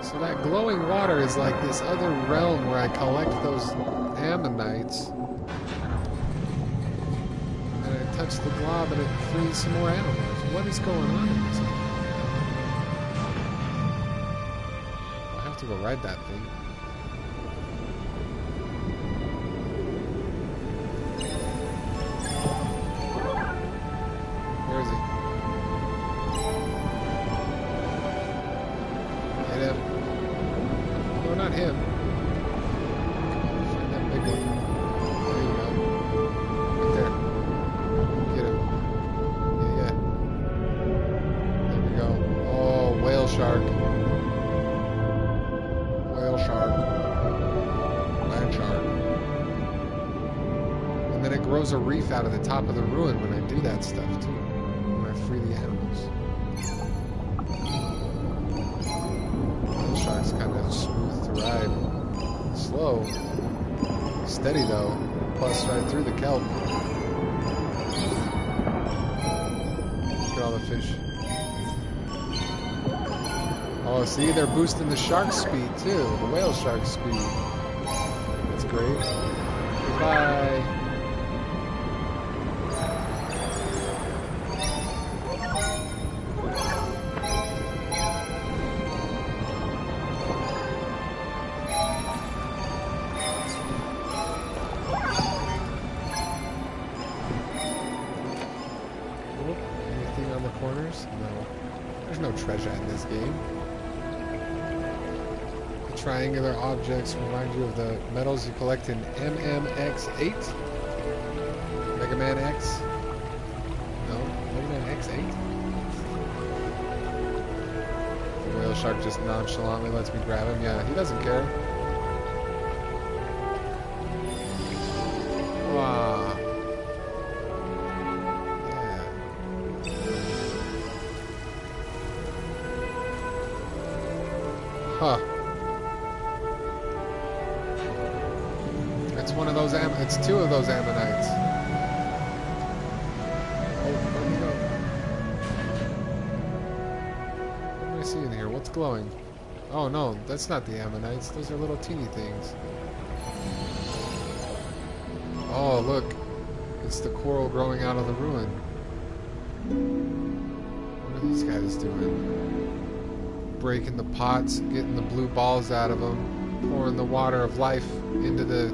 So that glowing water is like this other realm where I collect those ammonites. Touch the glob and it frees some more animals. What is going on in this? I'll have to go ride that thing. Steady though. Plus right through the kelp. Look at all the fish. Oh, see, they're boosting the shark speed too. The whale shark speed. That's great. Goodbye. Objects remind you of the medals you collect in MMX8? Mega Man X? No? Mega Man X8? The whale shark just nonchalantly lets me grab him. Yeah, he doesn't care. That's not the ammonites. Those are little teeny things. Oh, look. It's the coral growing out of the ruin. What are these guys doing? Breaking the pots, getting the blue balls out of them, pouring the water of life into the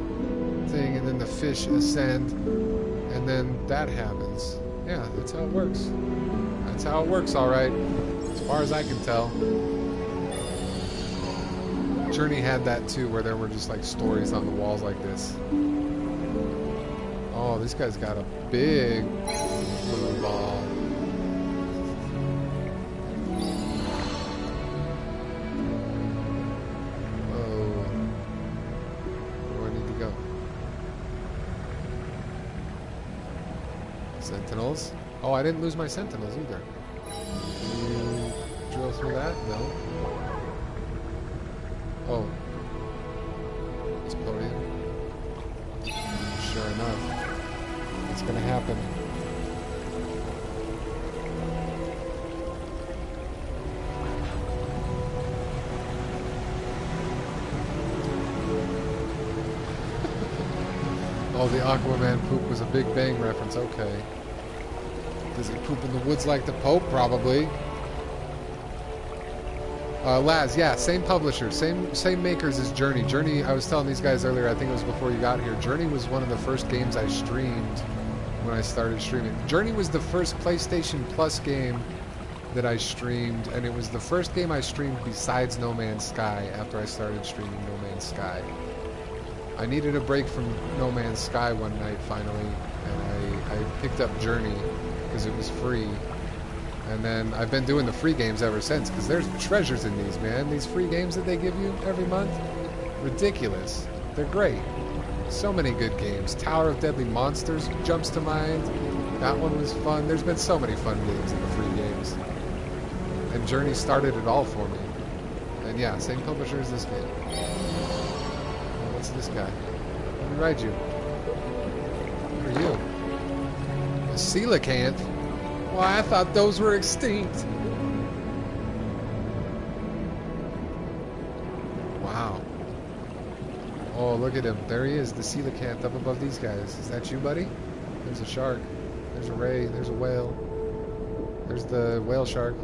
thing, and then the fish ascend, and then that happens. Yeah, that's how it works. That's how it works, alright. As far as I can tell. Journey had that too, where there were just like stories on the walls like this. Oh, this guy's got a big blue ball. Oh. Go? Sentinels? Oh, I didn't lose my sentinels either. Can you drill through that? No. Oh. Exploding. Sure enough. It's gonna happen. (laughs) oh, the Aquaman poop was a Big Bang reference. Okay. Does he poop in the woods like the Pope? Probably. Uh, Laz, yeah, same publisher, same same makers as Journey. Journey, I was telling these guys earlier, I think it was before you got here. Journey was one of the first games I streamed when I started streaming. Journey was the first PlayStation Plus game that I streamed, and it was the first game I streamed besides No Man's Sky after I started streaming No Man's Sky. I needed a break from No Man's Sky one night finally, and I, I picked up Journey because it was free and then I've been doing the free games ever since because there's treasures in these, man. These free games that they give you every month, ridiculous. They're great. So many good games. Tower of Deadly Monsters jumps to mind. That one was fun. There's been so many fun games in the free games. And Journey started it all for me. And yeah, same publisher as this game. What's this guy? Let me ride you. What are you? A coelacanth? Why, I thought those were extinct. Wow. Oh, look at him. There he is, the coelacanth up above these guys. Is that you, buddy? There's a shark. There's a ray. There's a whale. There's the whale shark.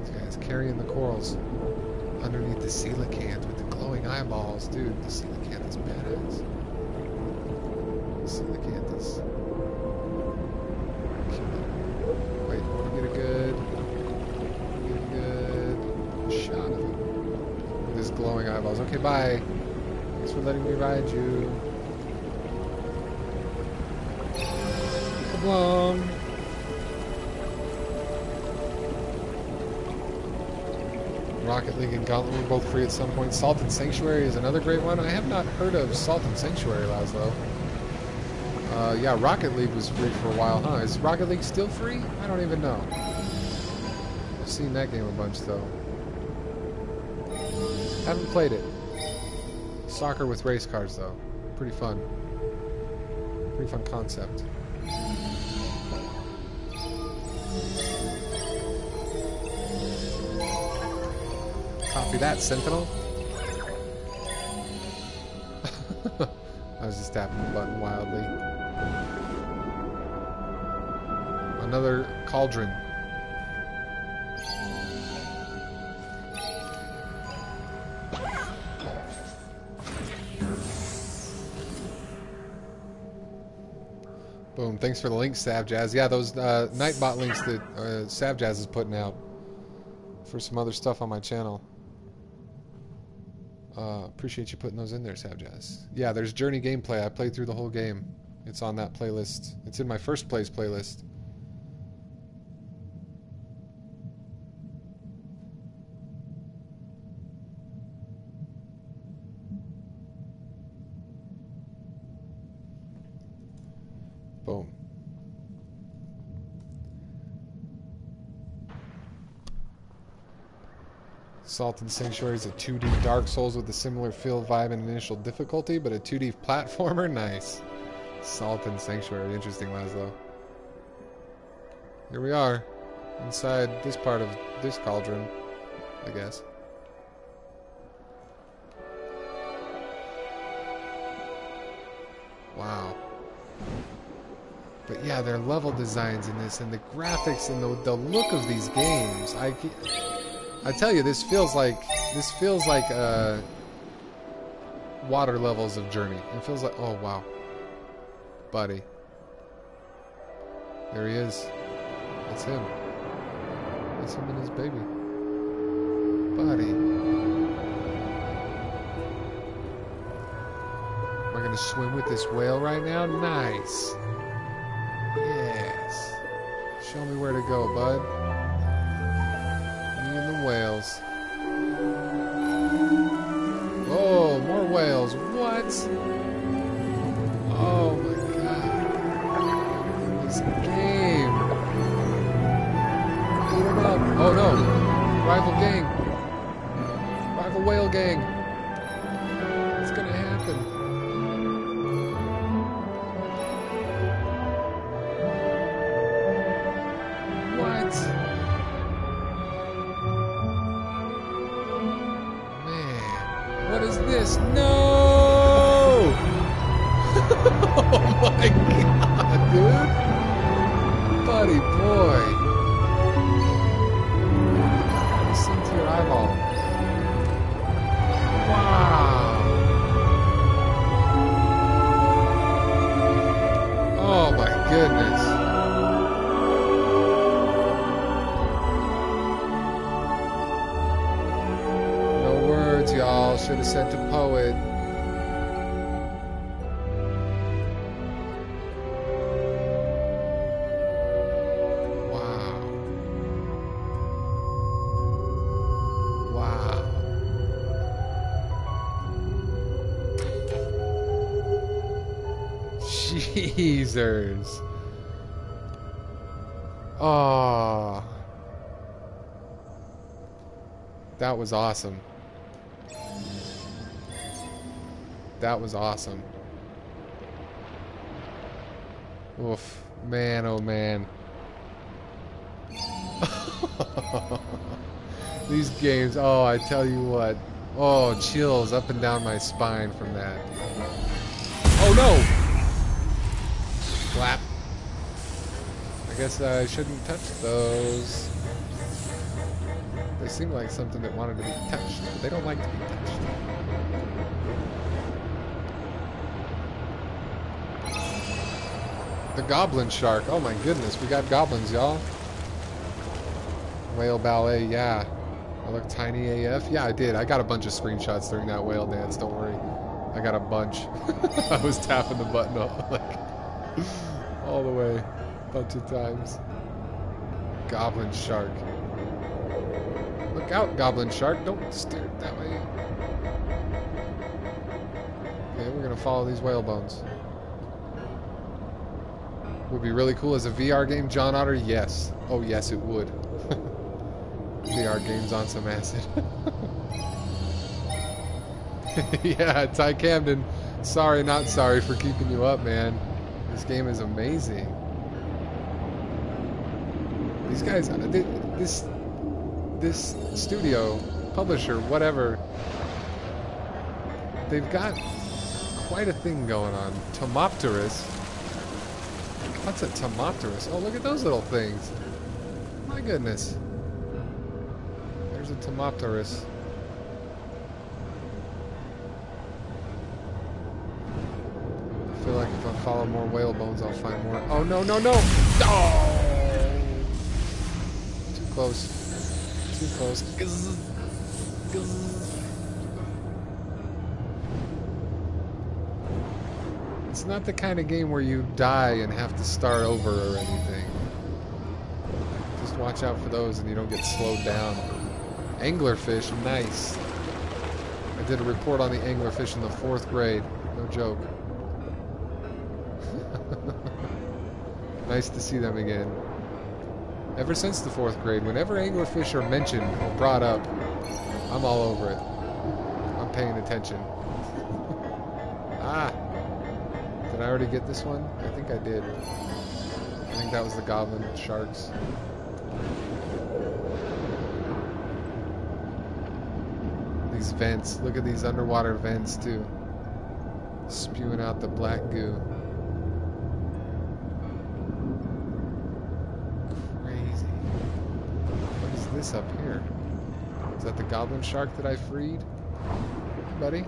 These guys carrying the corals underneath the coelacanth with the glowing eyeballs. Dude, the coelacanth is badass. The coelacanth is... Okay, bye. Thanks for letting me ride you. Kablong. Rocket League and Gauntlet were both free at some point. Salt and Sanctuary is another great one. I have not heard of Salt and Sanctuary, Laszlo. Uh, yeah, Rocket League was free for a while, huh? Is Rocket League still free? I don't even know. I've seen that game a bunch, though. Haven't played it. Soccer with race cars, though. Pretty fun. Pretty fun concept. Copy that, Sentinel. (laughs) I was just tapping the button wildly. Another cauldron. Thanks for the links, Savjazz. Yeah, those uh, Nightbot links that uh, Savjazz is putting out for some other stuff on my channel. Uh, appreciate you putting those in there, Savjazz. Yeah, there's Journey gameplay. I played through the whole game. It's on that playlist. It's in my first place playlist. Salt and Sanctuary is a 2D Dark Souls with a similar feel, vibe, and initial difficulty, but a 2D platformer? (laughs) Nice. Salt and Sanctuary. Interesting, Laszlo. Here we are, inside this part of this cauldron, I guess. Wow. But yeah, their level designs in this and the graphics and the, the look of these games. I, I tell you, this feels like this feels like uh, water levels of Journey. It feels like oh wow, buddy. There he is. That's him. That's him and his baby. Buddy. Am I gonna swim with this whale right now? Nice. Yes. Show me where to go, bud. Whales. Oh, more whales. What? Oh my god. This game. Beat 'em up. Oh no. Rival gang. Rival whale gang. Oh. That was awesome. That was awesome. Oof. Man, oh man. (laughs) These games, oh, I tell you what. Oh, chills up and down my spine from that. Oh no! Flap. I guess I shouldn't touch those. They seem like something that wanted to be touched, but they don't like to be touched. The goblin shark. Oh my goodness, we got goblins, y'all. Whale ballet, yeah. I look tiny AF. Yeah, I did. I got a bunch of screenshots during that whale dance. Don't worry. I got a bunch. (laughs) I was tapping the button all, like (laughs) all the way, bunch of times. Goblin shark. Look out, goblin shark! Don't steer that way. Okay, we're gonna follow these whale bones. Would be really cool as a VR game, John Otter. Yes. Oh yes, it would. (laughs) VR games on some acid. (laughs) yeah, Ty Camden. Sorry, not sorry for keeping you up, man. This game is amazing. These guys, uh, this, this studio, publisher, whatever, they've got quite a thing going on. Tomopteris. What's a Tomopteris? Oh, look at those little things. My goodness. There's a Tomopteris. I feel like if I follow more whale bones, I'll find more. Oh, no, no, no! Oh! Close. Too close. Gazz. Gazz. It's not the kind of game where you die and have to start over or anything. Just watch out for those and you don't get slowed down. Anglerfish, nice. I did a report on the anglerfish in the fourth grade. No joke. (laughs) nice to see them again. Ever since the fourth grade, whenever anglerfish are mentioned or brought up, I'm all over it. I'm paying attention. (laughs) ah! Did I already get this one? I think I did. I think that was the goblin sharks. These vents. Look at these underwater vents, too. Spewing out the black goo. Up here? Is that the goblin shark that I freed? buddy,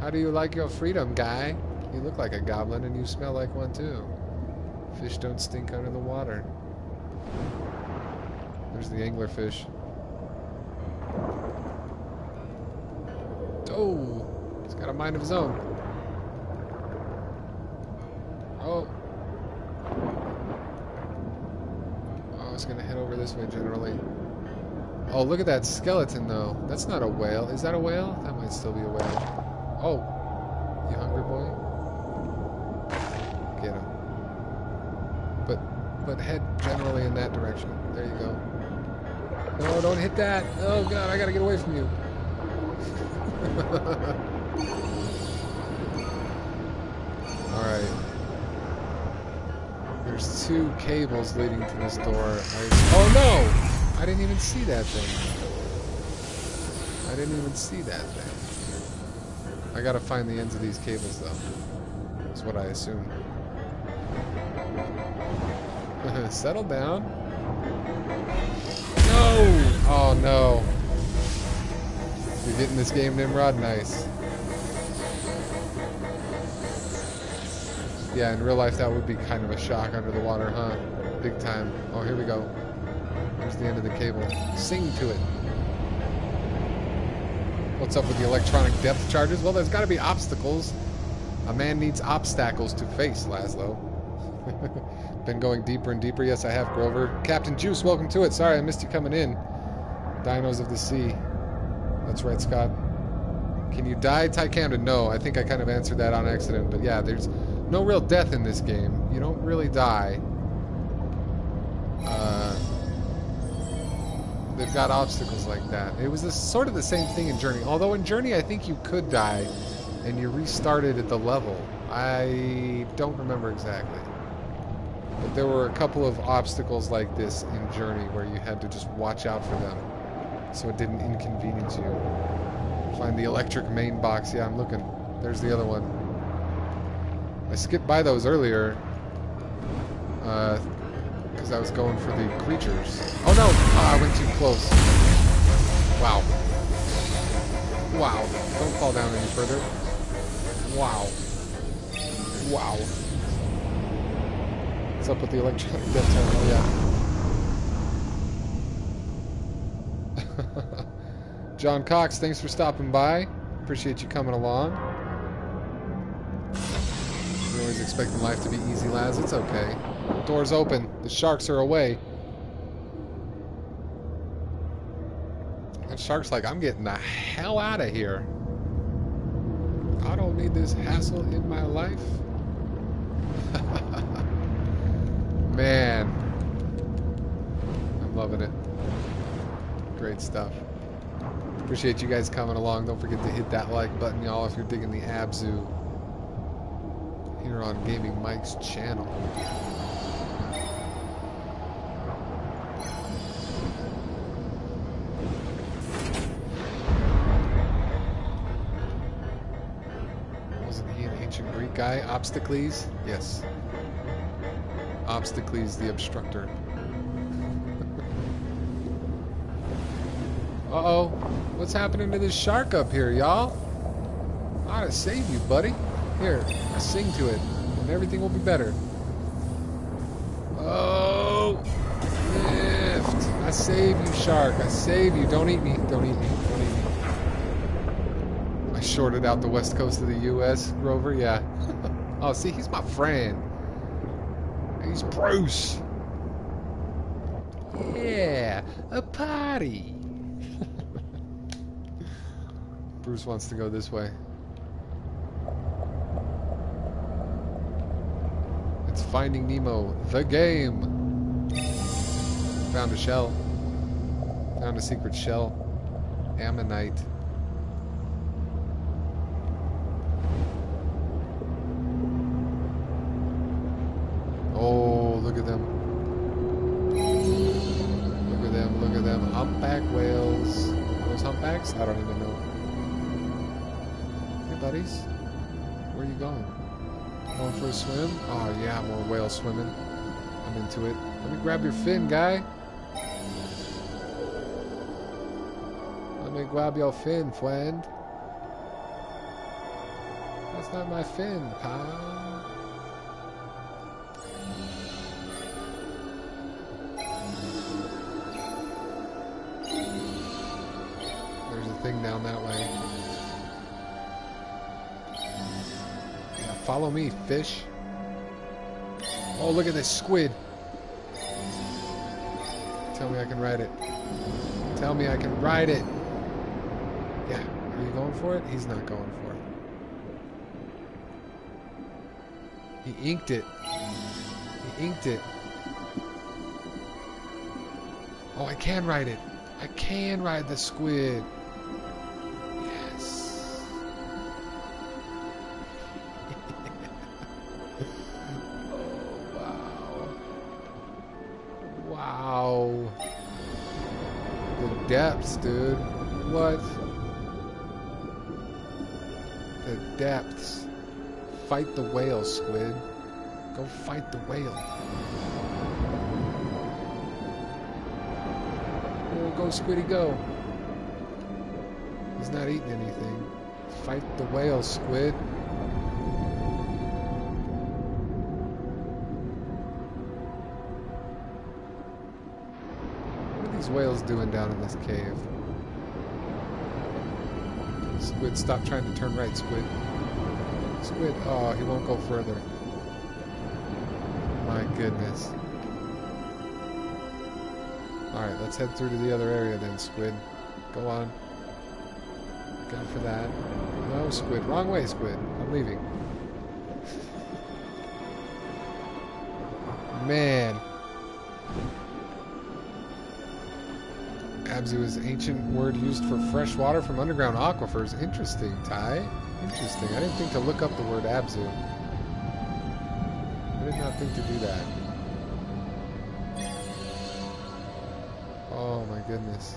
how do you like your freedom, guy? You look like a goblin and you smell like one too. Fish don't stink under the water. There's the anglerfish. Oh, he's got a mind of his own. Oh. Oh, I was gonna head over this way generally. Oh, look at that skeleton, though. That's not a whale. Is that a whale? That might still be a whale. Oh. You hungry, boy? Get him. But, but head generally in that direction. There you go. No, don't hit that. Oh, God, I gotta get away from you. (laughs) Alright. There's two cables leading to this door. I, oh, no! I didn't even see that thing. I didn't even see that thing. I gotta find the ends of these cables, though. That's what I assume. (laughs) Settle down. No! Oh, no. You're getting this game, Nimrod? Nice. Yeah, in real life, that would be kind of a shock under the water, huh? Big time. Oh, here we go. The end of the cable. Sing to it. What's up with the electronic depth charges? Well, there's got to be obstacles. A man needs obstacles to face, Laszlo. (laughs) Been going deeper and deeper. Yes, I have, Grover. Captain Juice, welcome to it. Sorry, I missed you coming in. Dinos of the Sea. That's right, Scott. Can you die, Ty Camden? No, I think I kind of answered that on accident. But yeah, there's no real death in this game. You don't really die. They've got obstacles like that. It was sort of the same thing in Journey. Although in Journey, I think you could die and you restarted at the level. I don't remember exactly. But there were a couple of obstacles like this in Journey where you had to just watch out for them so it didn't inconvenience you. Find the electric main box. Yeah, I'm looking. There's the other one. I skipped by those earlier. Uh, because I was going for the creatures. Oh no! Oh, I went close. Wow. Wow. Don't fall down any further. Wow. Wow. What's up with the electronic (laughs) death terminal? Yeah. (laughs) John Cox, thanks for stopping by. Appreciate you coming along. You're always expecting life to be easy, lads. It's okay. Door's open. The sharks are away. And shark's like, I'm getting the hell out of here. I don't need this hassle in my life. (laughs) Man. I'm loving it. Great stuff. Appreciate you guys coming along. Don't forget to hit that like button, y'all, if you're digging the Abzu here on Gaming Mike's channel. Obstacles? Yes. Obstacles the Obstructor. (laughs) Uh-oh. What's happening to this shark up here, y'all? I to save you, buddy. Here, I sing to it, and everything will be better. Oh! Lift! I save you, shark. I save you. Don't eat me. Don't eat me. Don't eat me I shorted out the west coast of the U.S., Grover? Yeah. Oh, see, he's my friend. He's Bruce. Yeah, a party. (laughs) Bruce wants to go this way. It's Finding Nemo, the game. Found a shell. Found a secret shell. Ammonite. Swim? Oh, yeah, more whale swimming. I'm into it. Let me grab your fin, guy. Let me grab your fin, friend. That's not my fin, pal. There's a thing down that way. Follow me, fish. Oh, look at this squid. Tell me I can ride it. Tell me I can ride it. Yeah. Are you going for it? He's not going for it. He inked it. He inked it. Oh, I can ride it. I can ride the squid. Depths, dude. What? The depths. Fight the whale, squid. Go fight the whale. Oh, go, squiddy, go. He's not eating anything. Fight the whale, squid. These whales doing down in this cave? Squid, stop trying to turn right, Squid. Squid, oh, he won't go further. My goodness. Alright, let's head through to the other area then, Squid. Go on. Go for that. No, Squid. Wrong way, Squid. I'm leaving. Man. Abzu is an ancient word used for fresh water from underground aquifers. Interesting, Ty. Interesting. I didn't think to look up the word Abzu. I did not think to do that. Oh my goodness.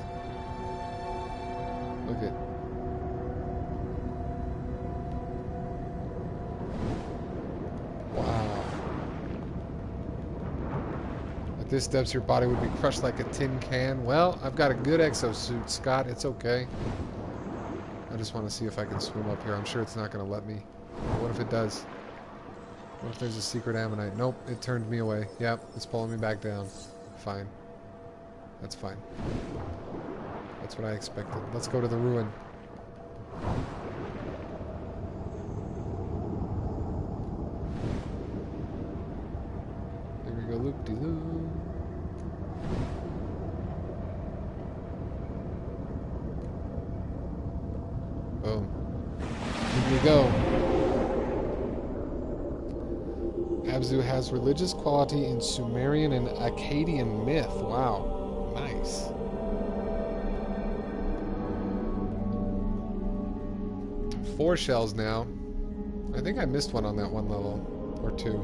This depth your body would be crushed like a tin can. Well, I've got a good exosuit, Scott. It's okay. I just want to see if I can swim up here. I'm sure it's not going to let me. What if it does? What if there's a secret ammonite? Nope, it turned me away. Yep, it's pulling me back down. Fine. That's fine. That's what I expected. Let's go to the ruin. There we go, loop-de-loop. Boom. Here we go. Religious quality in Sumerian and Akkadian myth. Wow. Nice. Four shells now. I think I missed one on that one level. Or two.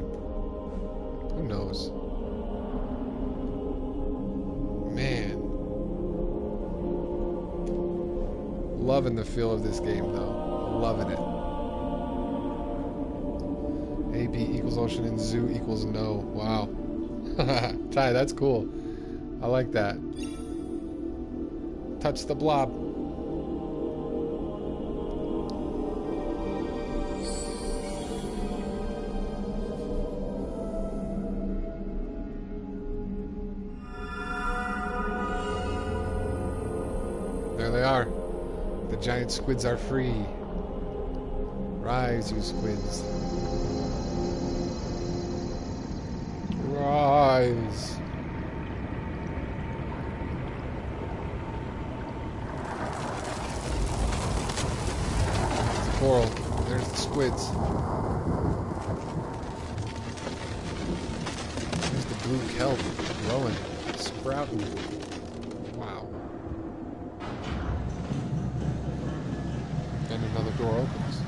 Who knows? Man. Loving the feel of this game, though. Loving it. Ocean and zoo equals no. Wow. (laughs) Ty, that's cool. I like that. Touch the blob. There they are. The giant squids are free. Rise, you squids. Rise. It's coral. There's the squids. There's the blue kelp growing, sprouting. Wow. And another door opens.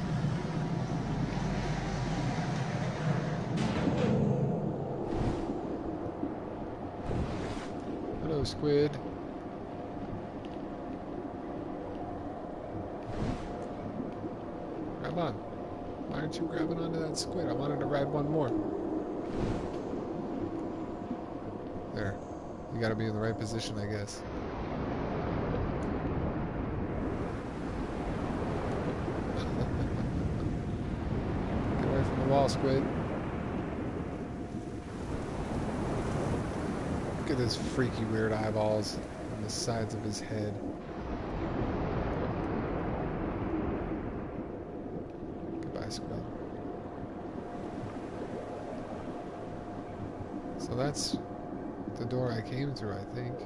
squid. Come on. Why aren't you grabbing onto that squid? I wanted to ride one more. There. You gotta be in the right position, I guess. (laughs) Get away from the wall, squid. His freaky weird eyeballs on the sides of his head. Goodbye, Squid. So that's the door I came through, I think.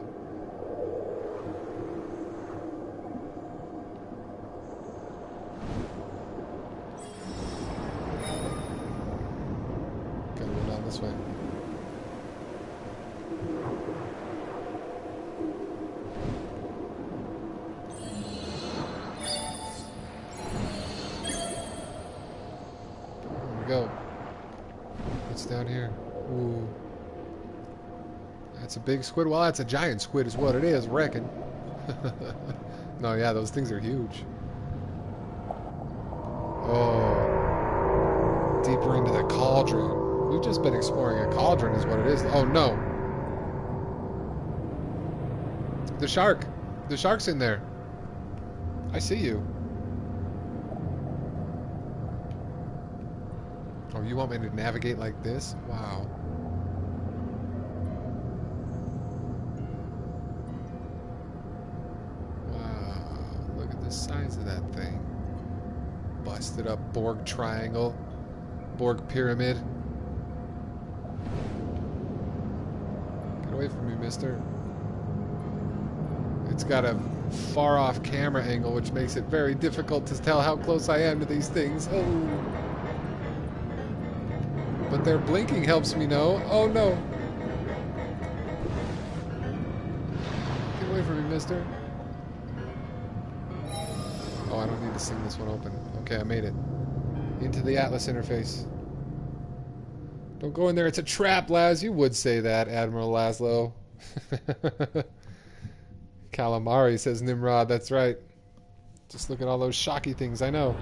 Gotta go down this way. Big squid. Well, that's a giant squid is what it is, reckon. (laughs) no, yeah, those things are huge. Oh. Deeper into the cauldron. We've just been exploring a cauldron is what it is. Oh, no. The shark. The shark's in there. I see you. Oh, you want me to navigate like this? Wow. Busted up Borg triangle. Borg pyramid. Get away from me, mister. It's got a far off camera angle, which makes it very difficult to tell how close I am to these things. Oh. But their blinking helps me know. Oh no. Get away from me, mister. Oh, I don't need to sing this one open. Okay, I made it. Into the Atlas interface. Don't go in there, it's a trap, Laz. You would say that, Admiral Laszlo. (laughs) Calamari says Nimrod, that's right. Just look at all those shocky things, I know.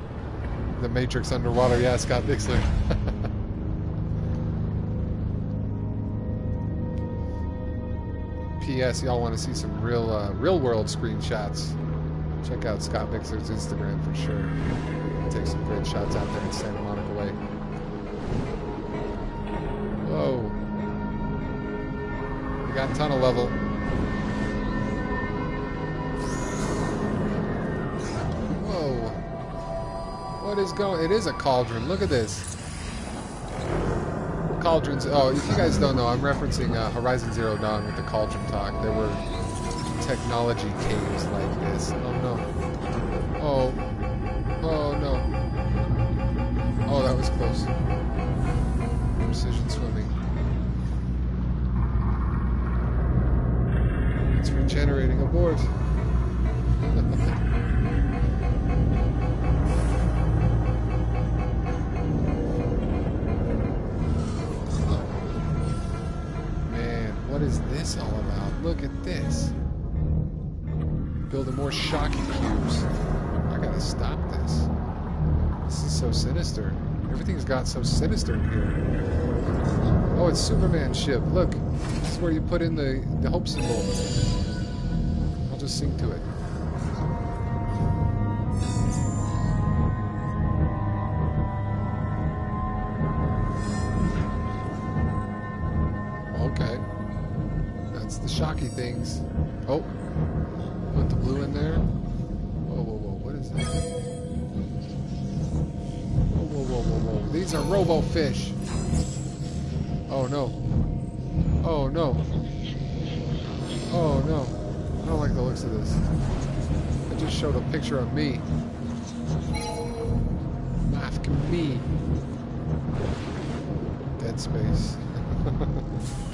The Matrix underwater, yeah, Scott Bixler. (laughs) P.S. Y'all want to see some real, uh, real world screenshots? Check out Scott Bixler's Instagram for sure. Take some great shots out there in Santa Monica Way. Whoa. We got tunnel level. Whoa. What is going? It is a cauldron. Look at this. Cauldrons. Oh, if you guys don't know, I'm referencing uh, Horizon Zero Dawn with the cauldron talk. There were technology caves like this. Oh no. Oh Precision swimming. It's regenerating. (laughs) Man, what is this all about? Look at this. Building more shocking cubes. I gotta stop so sinister. Everything's got so sinister in here. Oh, it's Superman's ship. Look, this is where you put in the, the hope symbol. I'll just sing to it. Okay. That's the shocky things. Oh. Whoa. These robo fish. Oh, no. Oh, no. Oh, no. I don't like the looks of this. I just showed a picture of me. Mask me. Dead space. (laughs)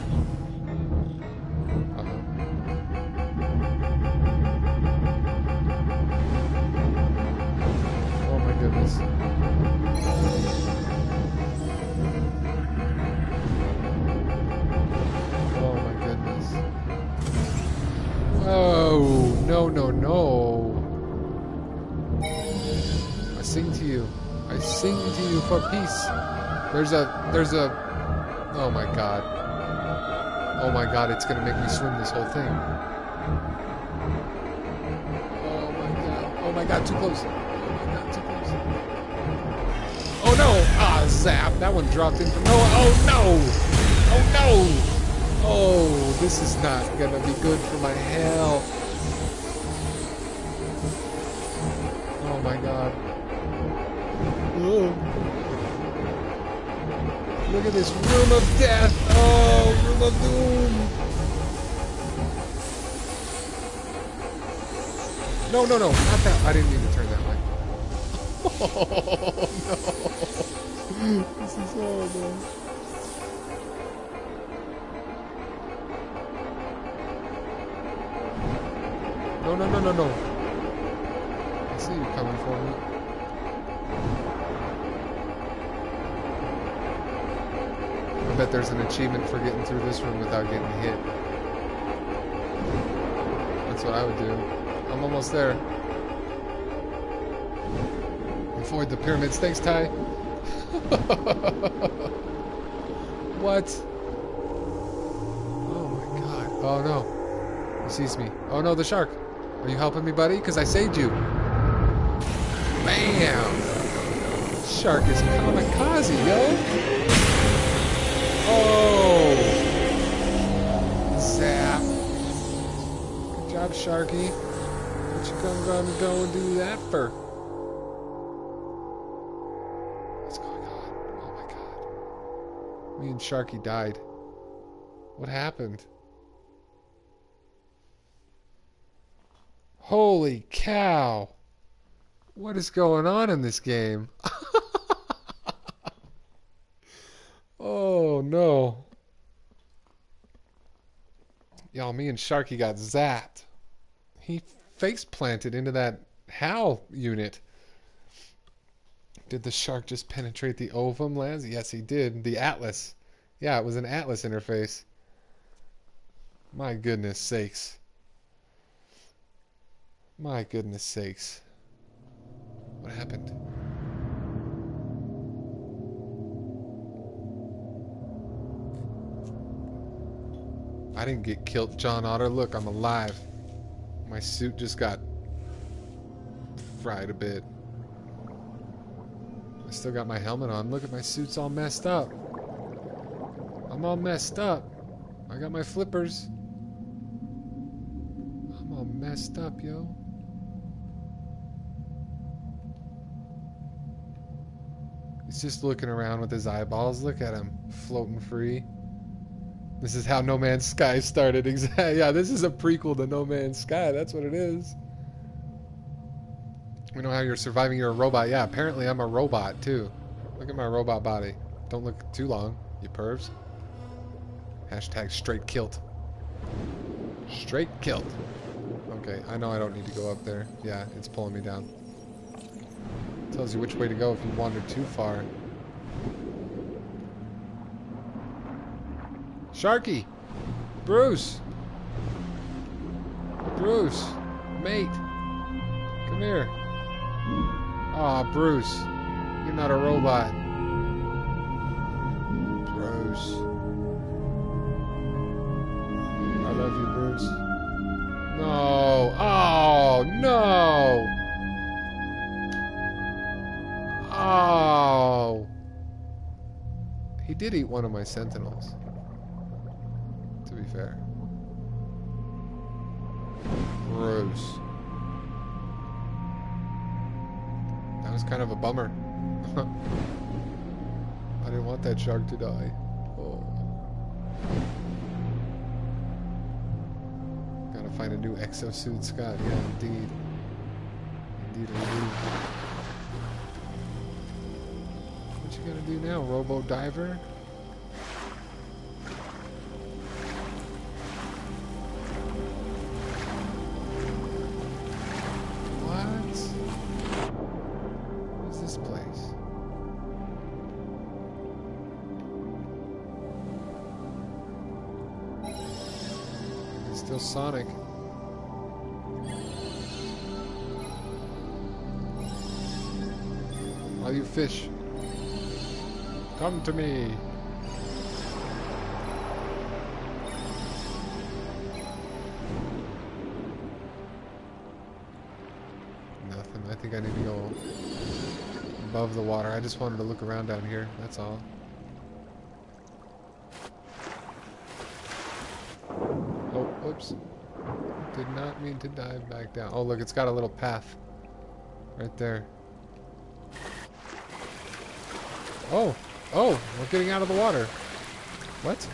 for peace. There's a, there's a, oh my god. Oh my god, it's gonna make me swim this whole thing. Oh my god. Oh my god, too close. Oh my god, too close. Oh no! Ah! Zap! That one dropped in from no. Oh no! Oh no! Oh, this is not gonna be good for my health. This room of death. Oh, room of doom. No, no, no, not that. I didn't mean to turn that way. Oh (laughs) no. This is horrible. No, no, no, no, no. Achievement for getting through this room without getting hit. That's what I would do. I'm almost there. Avoid the pyramids. Thanks, Ty. (laughs) what? Oh my god. Oh no. He sees me. Oh no, the shark. Are you helping me, buddy? Because I saved you. Bam! Shark is kamikaze, yo! Oh! Zap. Good job, Sharky. What you gonna, gonna go and do that for? What's going on? Oh my god. Me and Sharky died. What happened? Holy cow! What is going on in this game? (laughs) oh no. Y'all, me and Sharky got zapped. He face planted into that HAL unit. Did the shark just penetrate the ovum, Laz? Yes, he did. The Atlas. Yeah, it was an Atlas interface. My goodness sakes. My goodness sakes. What happened? I didn't get killed, John Otter. Look, I'm alive. My suit just got fried a bit. I still got my helmet on. Look at my suit's all messed up. I'm all messed up. I got my flippers. I'm all messed up, yo. He's just looking around with his eyeballs. Look at him, floating free. This is how No Man's Sky started. Exactly. (laughs) Yeah, this is a prequel to No Man's Sky. That's what it is. We know how you're surviving. You're a robot. Yeah, apparently I'm a robot too. Look at my robot body. Don't look too long, you pervs. Hashtag straight kilt. Straight kilt. Okay, I know I don't need to go up there. Yeah, it's pulling me down. Tells you which way to go if you wander too far. Sharky! Bruce! Bruce! Mate! Come here. Aw, oh, Bruce. You're not a robot. Bruce. I love you, Bruce. No. Oh, no! Oh! He did eat one of my sentinels fair. Gross. That was kind of a bummer. (laughs) I didn't want that shark to die. Oh. Gotta find a new exosuit, Scott. Yeah, indeed. Indeed, indeed. What you gonna do now, Robo Diver? Come to me. Nothing. I think I need to go above the water. I just wanted to look around down here. That's all. Oh, whoops. Did not mean to dive back down. Oh, look, it's got a little path. Right there. Oh! Oh! We're getting out of the water. What?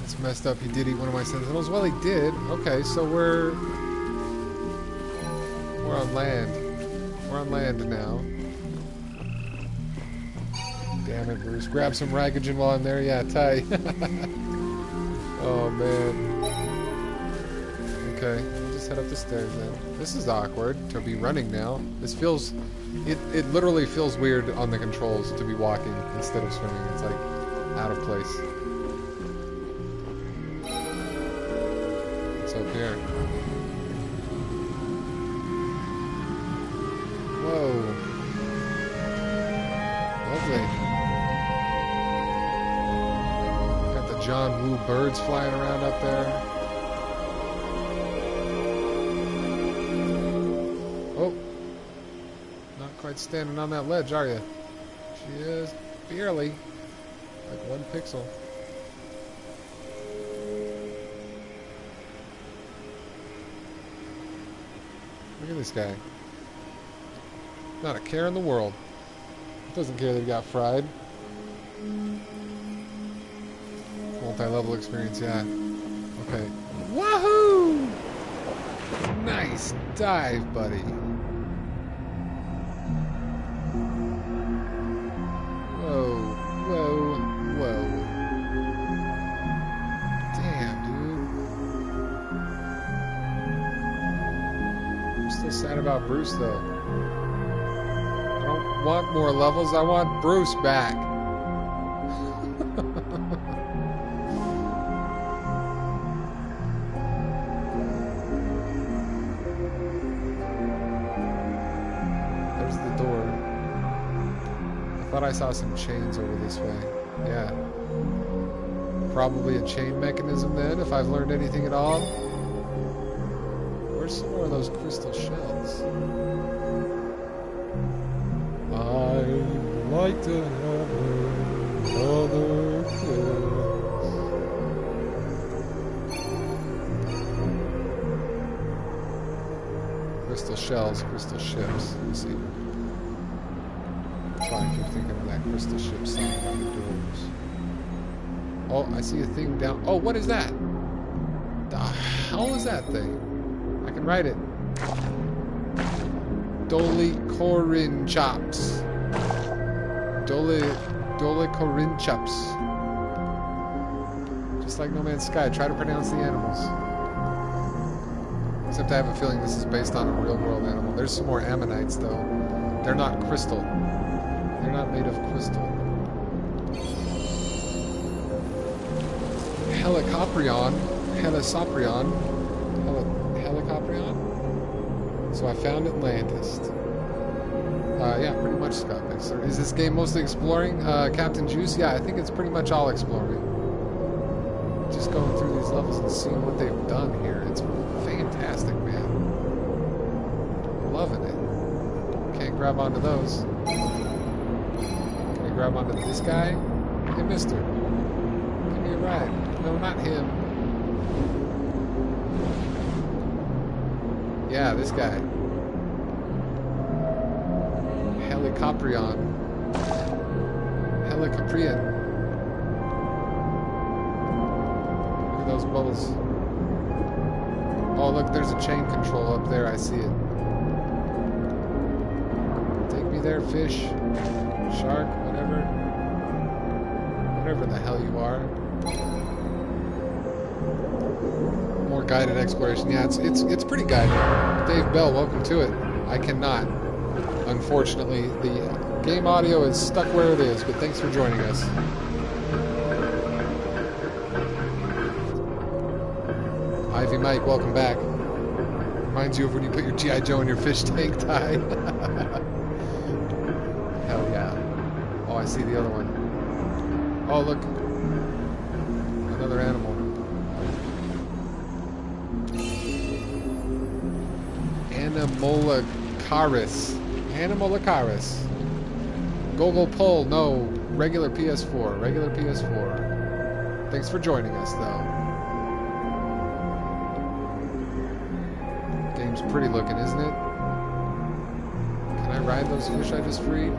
That's messed up. He did eat one of my sentinels. Well, he did. Okay, so we're... We're on land. We're on land now. Damn it, Bruce. Grab some Ragogen while I'm there. Yeah, Ty. (laughs) oh, man. Okay, head up the stairs then. This is awkward to be running now. This feels... It, it literally feels weird on the controls to be walking instead of swimming. It's like out of place. What's up here? Whoa. Lovely. Got the John Woo birds flying around up there. Standing on that ledge, are you? Just barely. Like one pixel. Look at this guy. Not a care in the world. Doesn't care that he got fried. Multi-level experience, yeah. Okay. Wahoo! Nice dive, buddy. Bruce, though. I don't want more levels, I want Bruce back. (laughs) There's the door. I thought I saw some chains over this way. Yeah. Probably a chain mechanism then, if I've learned anything at all. Where's some more of those crystal shells? I'd like to have another kiss. Crystal shells, crystal ships. Let's see. Try and keep thinking of that crystal ship sign by the doors. Oh, I see a thing down. Oh, what is that? The hell is that thing? Write it. Doli Corin Chops. Doli Doli Corin Chops. Just like No Man's Sky, try to pronounce the animals. Except I have a feeling this is based on a real world animal. There's some more ammonites though. They're not crystal. They're not made of crystal. Helicoprion. Helisoprion. So I found Atlantis. Uh, yeah, pretty much Scott Bixler. Is this game mostly exploring? Uh, Captain Juice? Yeah, I think it's pretty much all exploring. Just going through these levels and seeing what they've done here. It's fantastic, man. Loving it. Can't grab onto those. Can I grab onto this guy? Hey, mister. Give me a ride. No, not him. Yeah, this guy. Helicoprion. Helicoprion. Look at those bubbles. Oh, look, there's a chain control up there. I see it. Take me there, fish. Shark, whatever. Whatever the hell you are. More guided exploration. Yeah, it's it's it's pretty guided. Dave Bell, welcome to it. I cannot. Unfortunately, the game audio is stuck where it is, but thanks for joining us. Ivy Mike, welcome back. Reminds you of when you put your G.I. Joe in your fish tank (laughs) Ty. Hell yeah. Oh, I see the other one. Oh, look. Another animal. Anamola Icaris. Animal Icaris. Gogol Pull, no. Regular PS4. Regular PS4. Thanks for joining us, though. Game's pretty looking, isn't it? Can I ride those fish I just freed?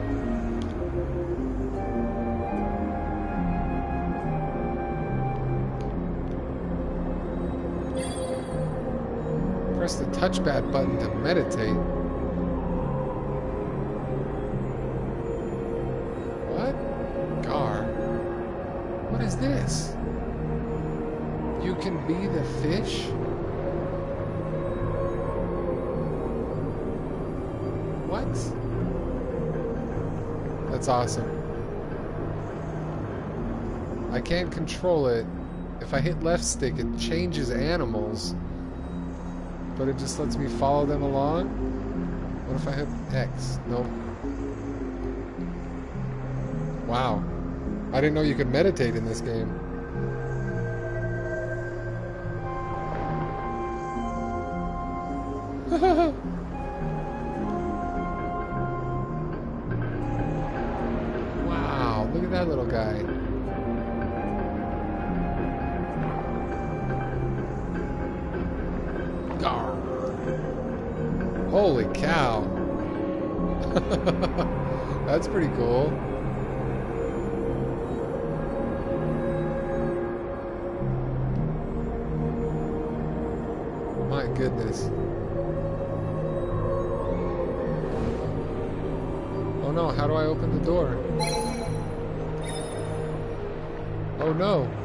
Press the touchpad button to meditate. That's awesome. I can't control it. If I hit left stick, it changes animals. But it just lets me follow them along? What if I hit X? Nope. Wow. I didn't know you could meditate in this game. At that little guy. Gar. Holy cow. (laughs) That's pretty cool. My goodness. Oh no, how do I open the door? Oh no.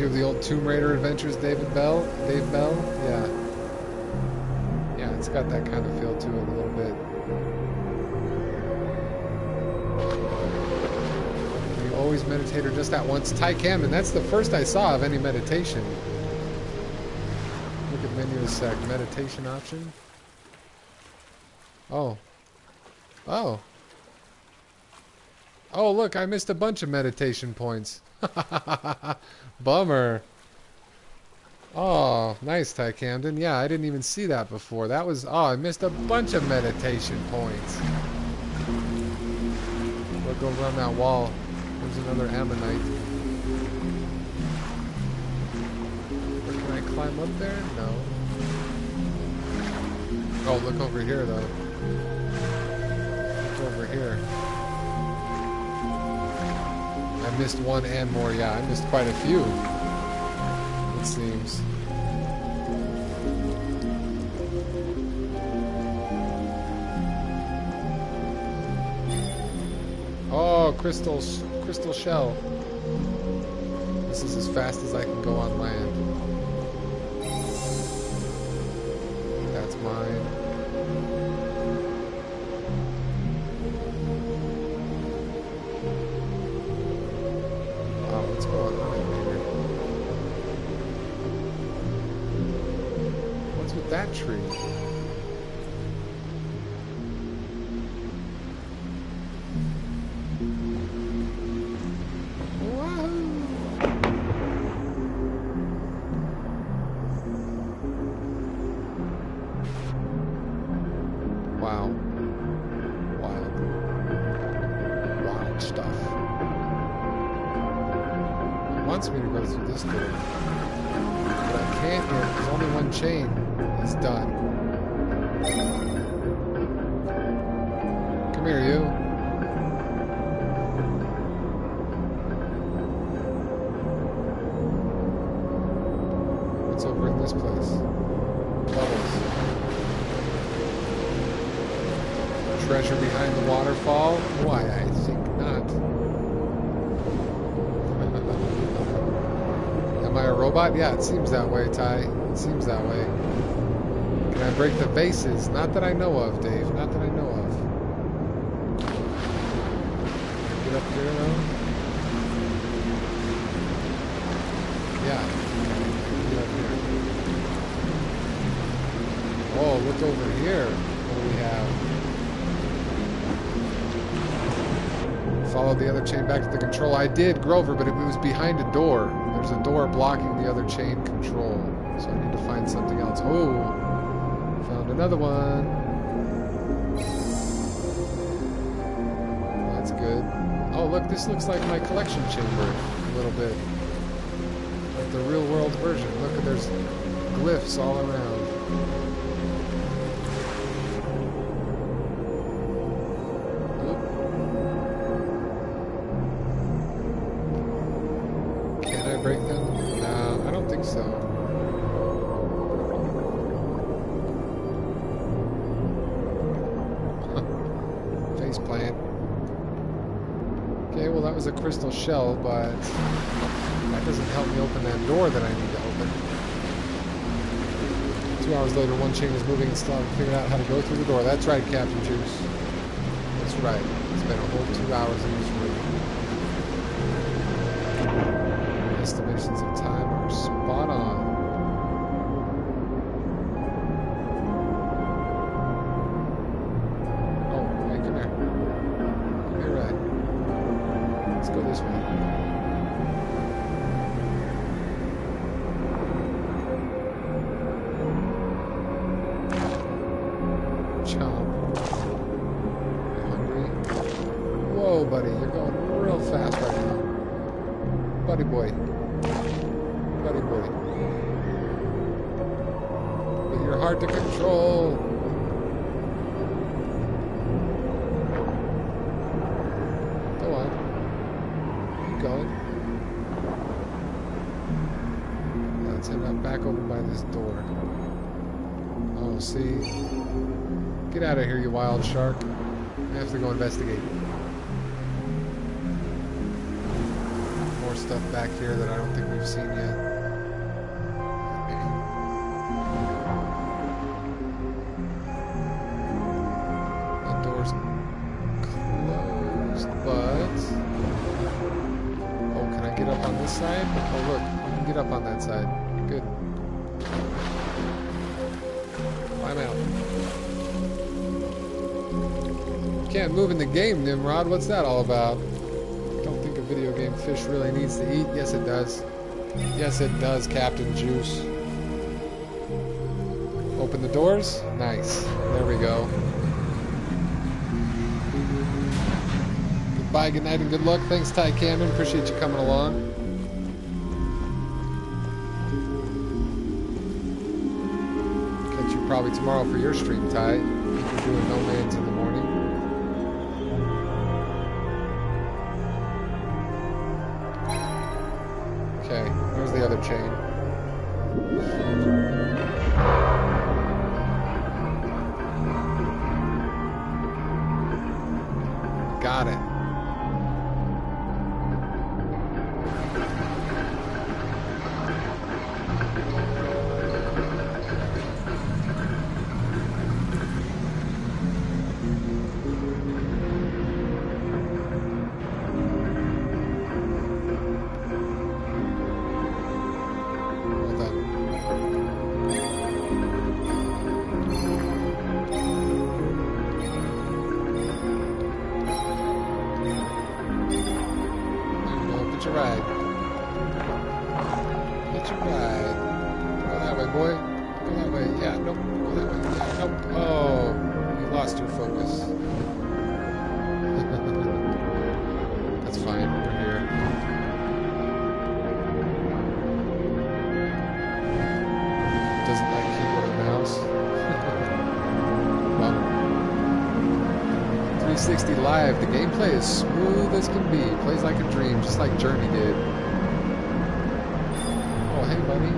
You of the old Tomb Raider adventures, David Bell? Dave Bell? Yeah. Yeah, it's got that kind of feel to it a little bit. You always meditate or just that once. Ty Camden, that's the first I saw of any meditation. Look at menu a sec. Meditation option. Oh. Oh, look, I missed a bunch of meditation points. (laughs) Bummer. Oh, nice, Ty Camden. Yeah, I didn't even see that before. That was... Oh, I missed a bunch of meditation points. We'll on that wall. There's another ammonite. Can I climb up there? No. Oh, look over here, though. Look over here. I missed one and more. Yeah, I missed quite a few. It seems. Oh, crystal, crystal shell. This is as fast as I can go on land. It seems that way, Ty. It seems that way. Can I break the vases? Not that I know of, Dave. Not that I know of. Get up here, though? Yeah. Get up here. Oh, look over here. What do we have? Follow the other chain back to the control. I did, Grover, but it was behind a door. There's a door blocking the other chain control. So I need to find something else. Oh, found another one. That's good. Oh, look, this looks like my collection chamber a little bit. Like the real world version. Look, there's glyphs all around. Shell, but that doesn't help me open that door that I need to open. Two hours later, one chain is moving and still haven't figured out how to go through the door. That's right, Captain Juice. That's right. It's been a whole two hours in this room. Estimations of time stuff back here that I don't think we've seen yet. That door's closed, but... Oh, can I get up on this side? Oh, look, you can get up on that side. Good. Climb out. Can't move in the game, Nimrod. What's that all about? Video game fish really needs to eat. Yes, it does. Yes, it does, Captain Juice. Open the doors? Nice. There we go. Goodbye, good night, and good luck. Thanks, Ty Camden. Appreciate you coming along. Catch you probably tomorrow for your stream, Ty. You're doing No Man's Get ride. Get your ride. Go that way, boy. Go that way. Yeah, nope. Go that way. Yeah, nope. Oh, you lost your focus. 360 Live, the gameplay is smooth as can be. Plays like a dream, just like Journey did. Oh, hey, buddy.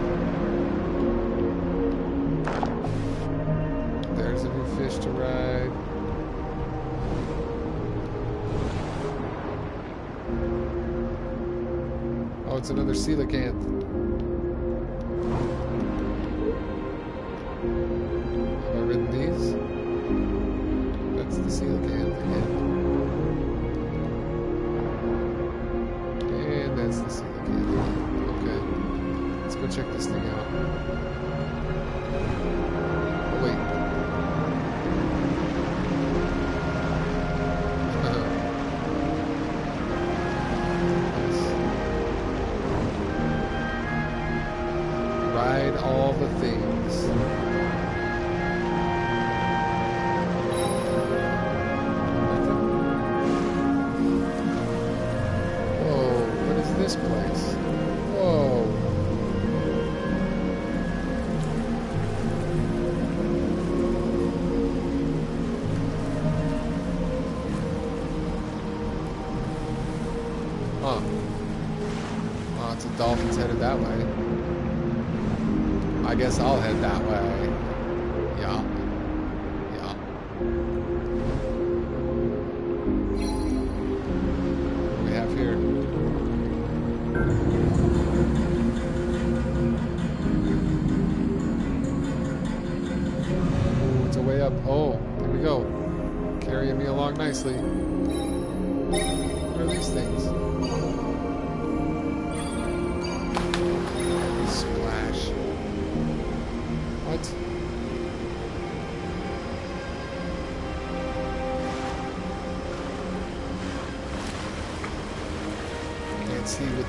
There's a new fish to ride. Oh, it's another coelacanth.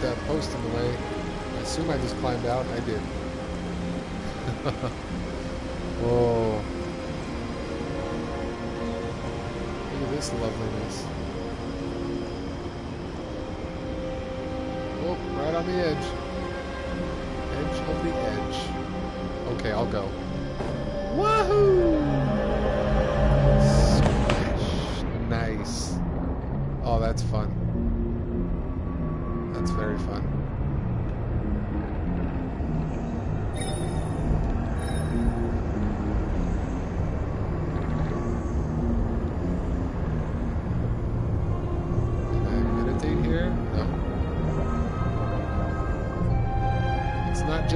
that post in the way. I assume I just climbed out. I did. (laughs)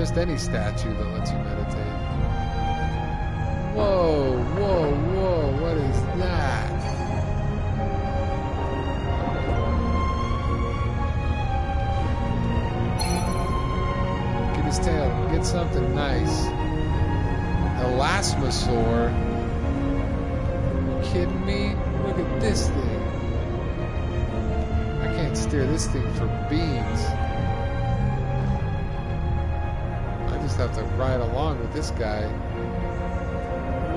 just any statue that lets you meditate. Whoa, whoa, whoa, what is that? Get his tail. Get something nice. Elasmosaur. You kidding me? Look at this thing. I can't steer this thing for beans. have to ride along with this guy.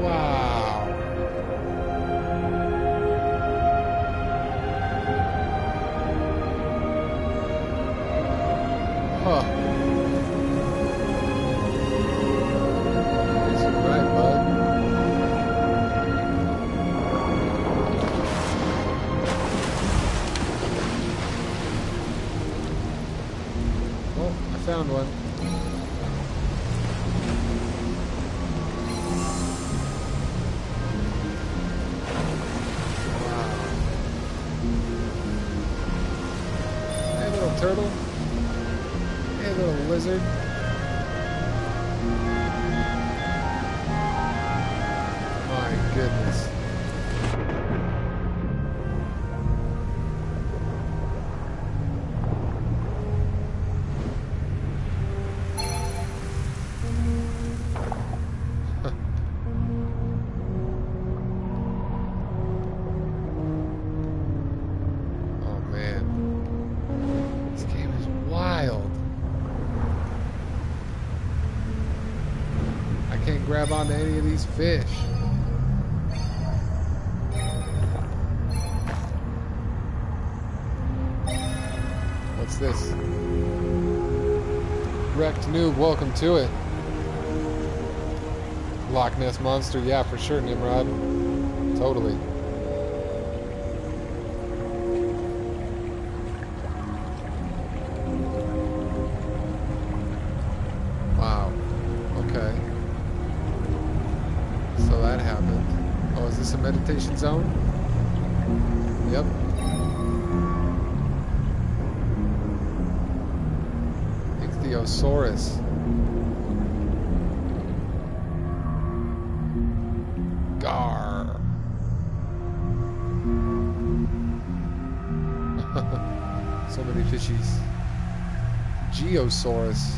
Wow. fish. What's this? Wrecked noob, welcome to it. Loch Ness Monster, yeah, for sure, Nimrod. Totally. plantation zone. Yep. Ichthyosaurus. Gar. (laughs) so many fishies. Geosaurus.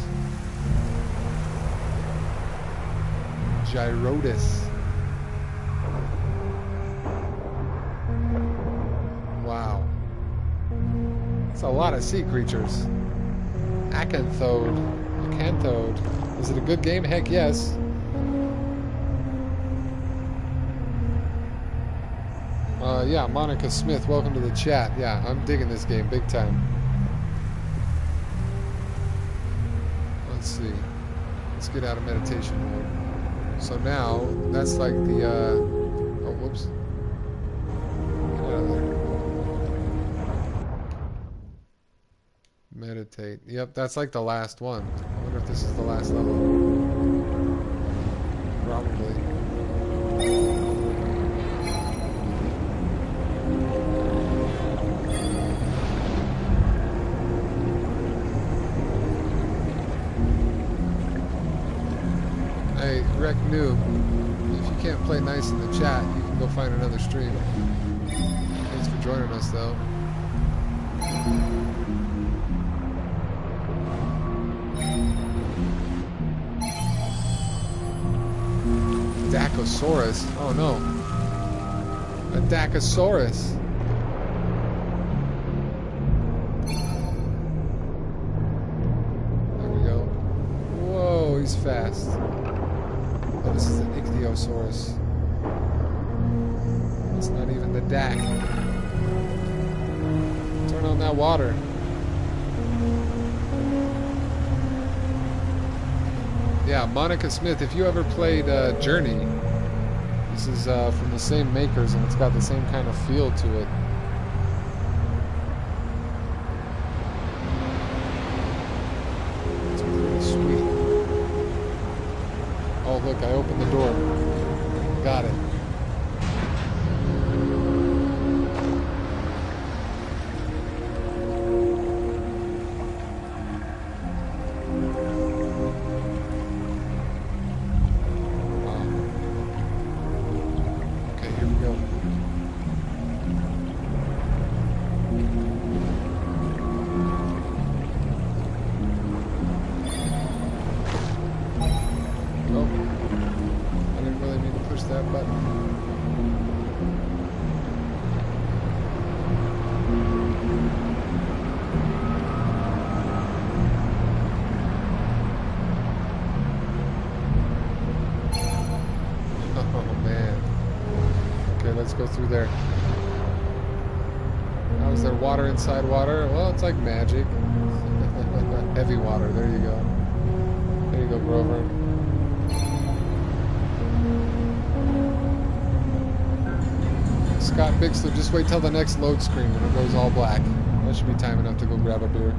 Gyrodus. A lot of sea creatures. Acanthode. Acanthode. Is it a good game? Heck yes. Uh, yeah, Monica Smith, welcome to the chat. Yeah, I'm digging this game big time. Let's see. Let's get out of meditation mode. So now, that's like the, uh... there. Yep, that's like the last one. I wonder if this is the last level. Probably. Hey, Rec Noob, if you can't play nice in the chat, you can go find another stream. Thanks for joining us, though. Dakosaurus? Oh no. A Dakosaurus. There we go. Whoa, he's fast. Oh, this is an Ichthyosaurus. It's not even the DAC. Turn on that water. Yeah, Monica Smith, if you ever played uh, Journey, this is uh, from the same makers and it's got the same kind of feel to it. It's pretty sweet. Oh, look, I opened the door. Got it. Bixler, just wait till the next load screen when it goes all black. That should be time enough to go grab a beer. (laughs)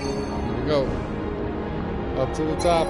Here we go. Up to the top.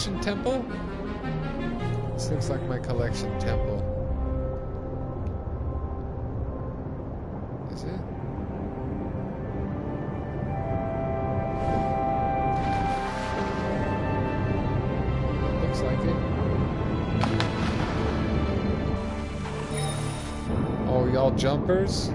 Collection temple? This looks like my collection temple. Is it? Looks like it. Oh, y'all jumpers?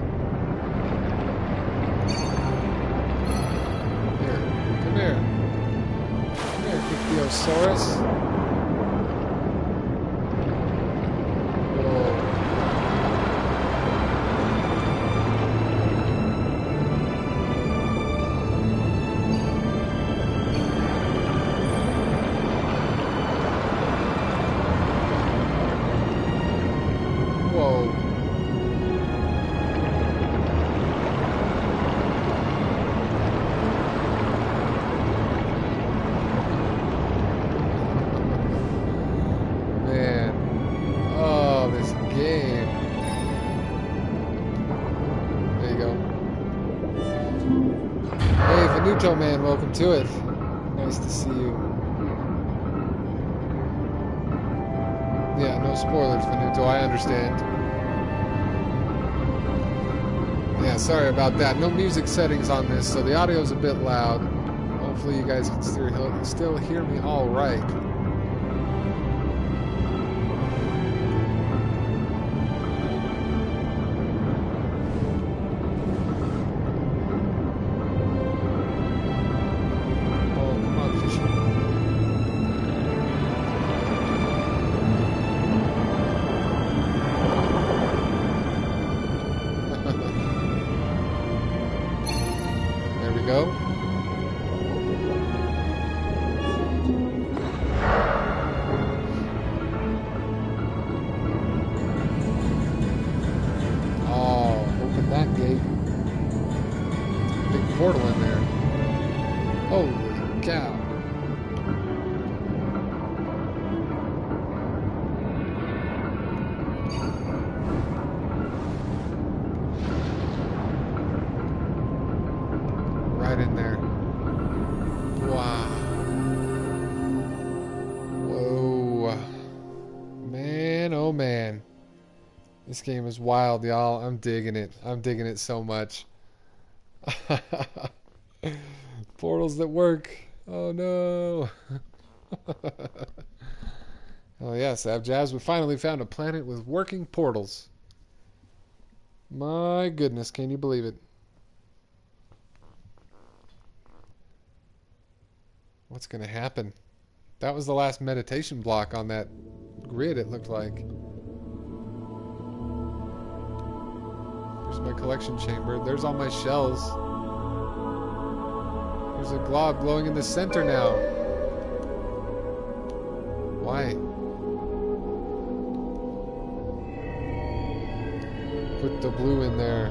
To it. Nice to see you. Yeah, no spoilers, Venuto, I understand. Yeah, sorry about that. No music settings on this, so the audio's a bit loud. Hopefully you guys can still, still hear me all right. Game is wild, y'all. I'm digging it. I'm digging it so much. (laughs) Portals that work. Oh no. (laughs) oh yes, Abjaz, we finally found a planet with working portals. My goodness, can you believe it? What's going to happen? That was the last meditation block on that grid, it looked like. There's my collection chamber. There's all my shells. There's a glob glowing in the center now. Why? put the blue in there.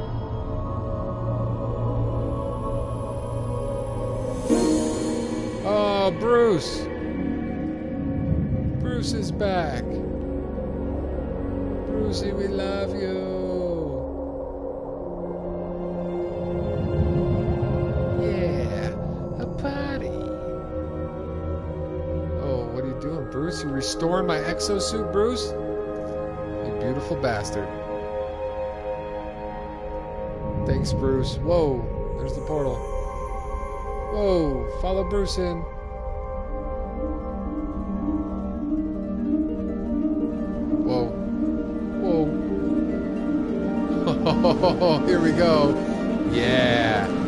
Oh, Bruce! Bruce is back. Brucey, we love you. Restoring my exosuit, Bruce? You beautiful bastard. Thanks, Bruce. Whoa, there's the portal. Whoa, follow Bruce in. Whoa. Whoa. Oh, (laughs) Here we go. Yeah.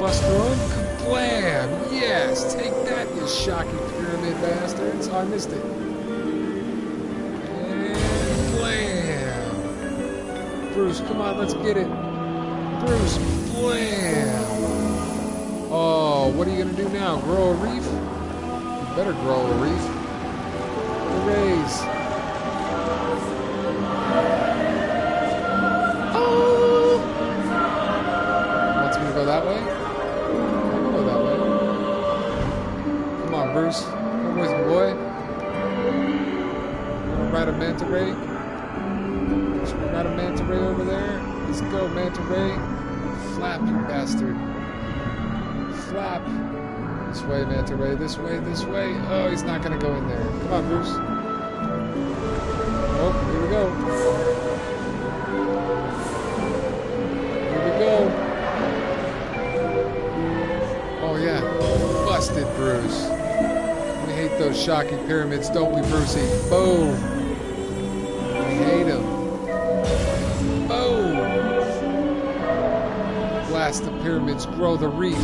Just gonna bust through him. Kablam. Yes, take that, you shocking pyramid bastards. I missed it. Blam. Bruce, come on, let's get it. Bruce, blam. Oh, what are you gonna do now? Grow a reef? You better grow a reef. The manta ray? We got a manta ray over there? Let's go, manta ray. Flap, you bastard flap. This way, Manta Ray. This way, this way. Oh, he's not going to go in there. Come on, Bruce. Oh, here we go. Here we go. Oh, yeah. Busted, Bruce. We hate those shocking pyramids, don't we, Brucey? Boom. Pyramids, grow the reef.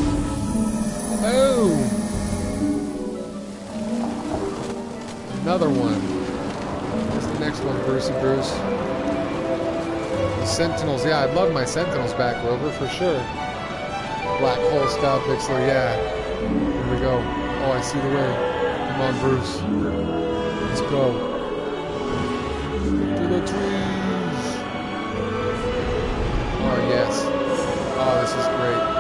Boom! Another one. What's the next one, Brucey Bruce? The Sentinels. Yeah, I'd love my Sentinels back, Rover, for sure. Black hole style pixel, yeah. Here we go. Oh, I see the way. Come on, Bruce. Let's go. Is great.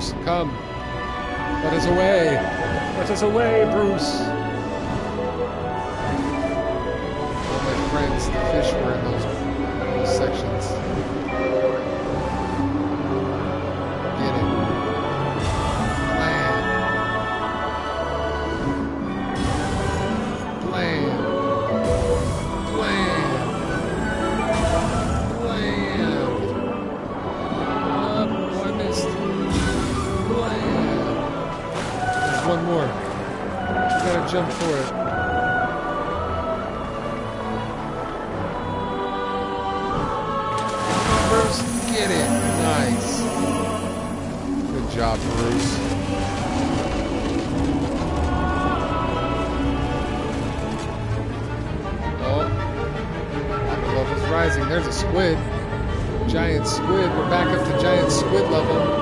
Bruce, come. Let us away. Let us away, Bruce. Jump for it. Come on, Bruce. Get it. Nice. Good job, Bruce. Oh, rising. There's a squid. Giant squid. We're back up to giant squid level.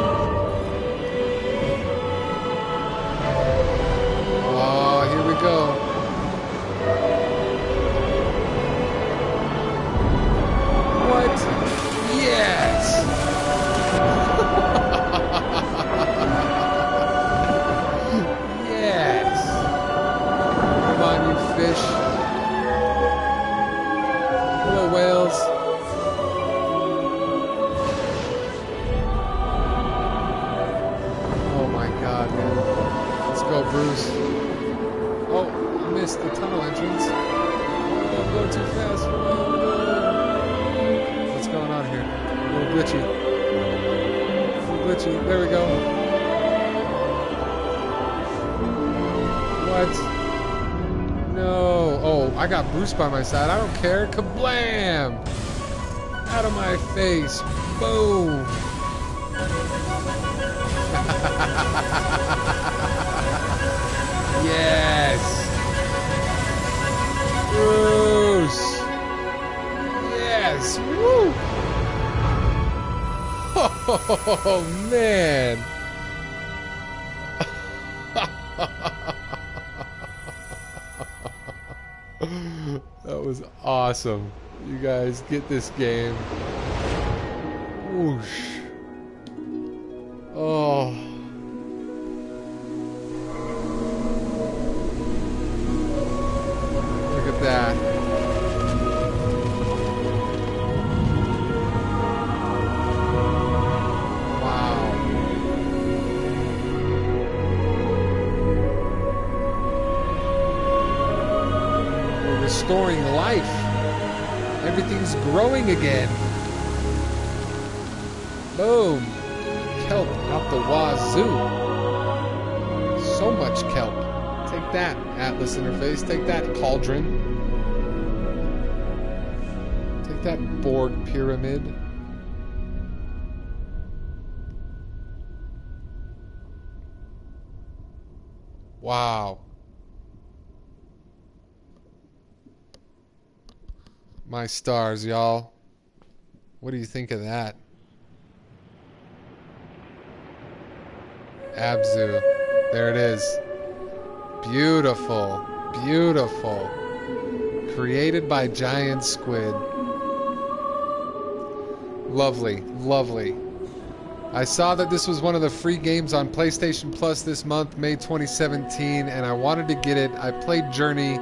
By my side. I don't care. Kablam! Out of my face. Boom. (laughs) yes. Bruce. Yes. Woo. (laughs) Oh man. Awesome. You guys get this game. Whoosh. Wow. My stars, y'all. What do you think of that? Abzu. There it is. Beautiful. Beautiful. Created by Giant Squid. Lovely. Lovely. I saw that this was one of the free games on PlayStation Plus this month, May 2017, and I wanted to get it. I played Journey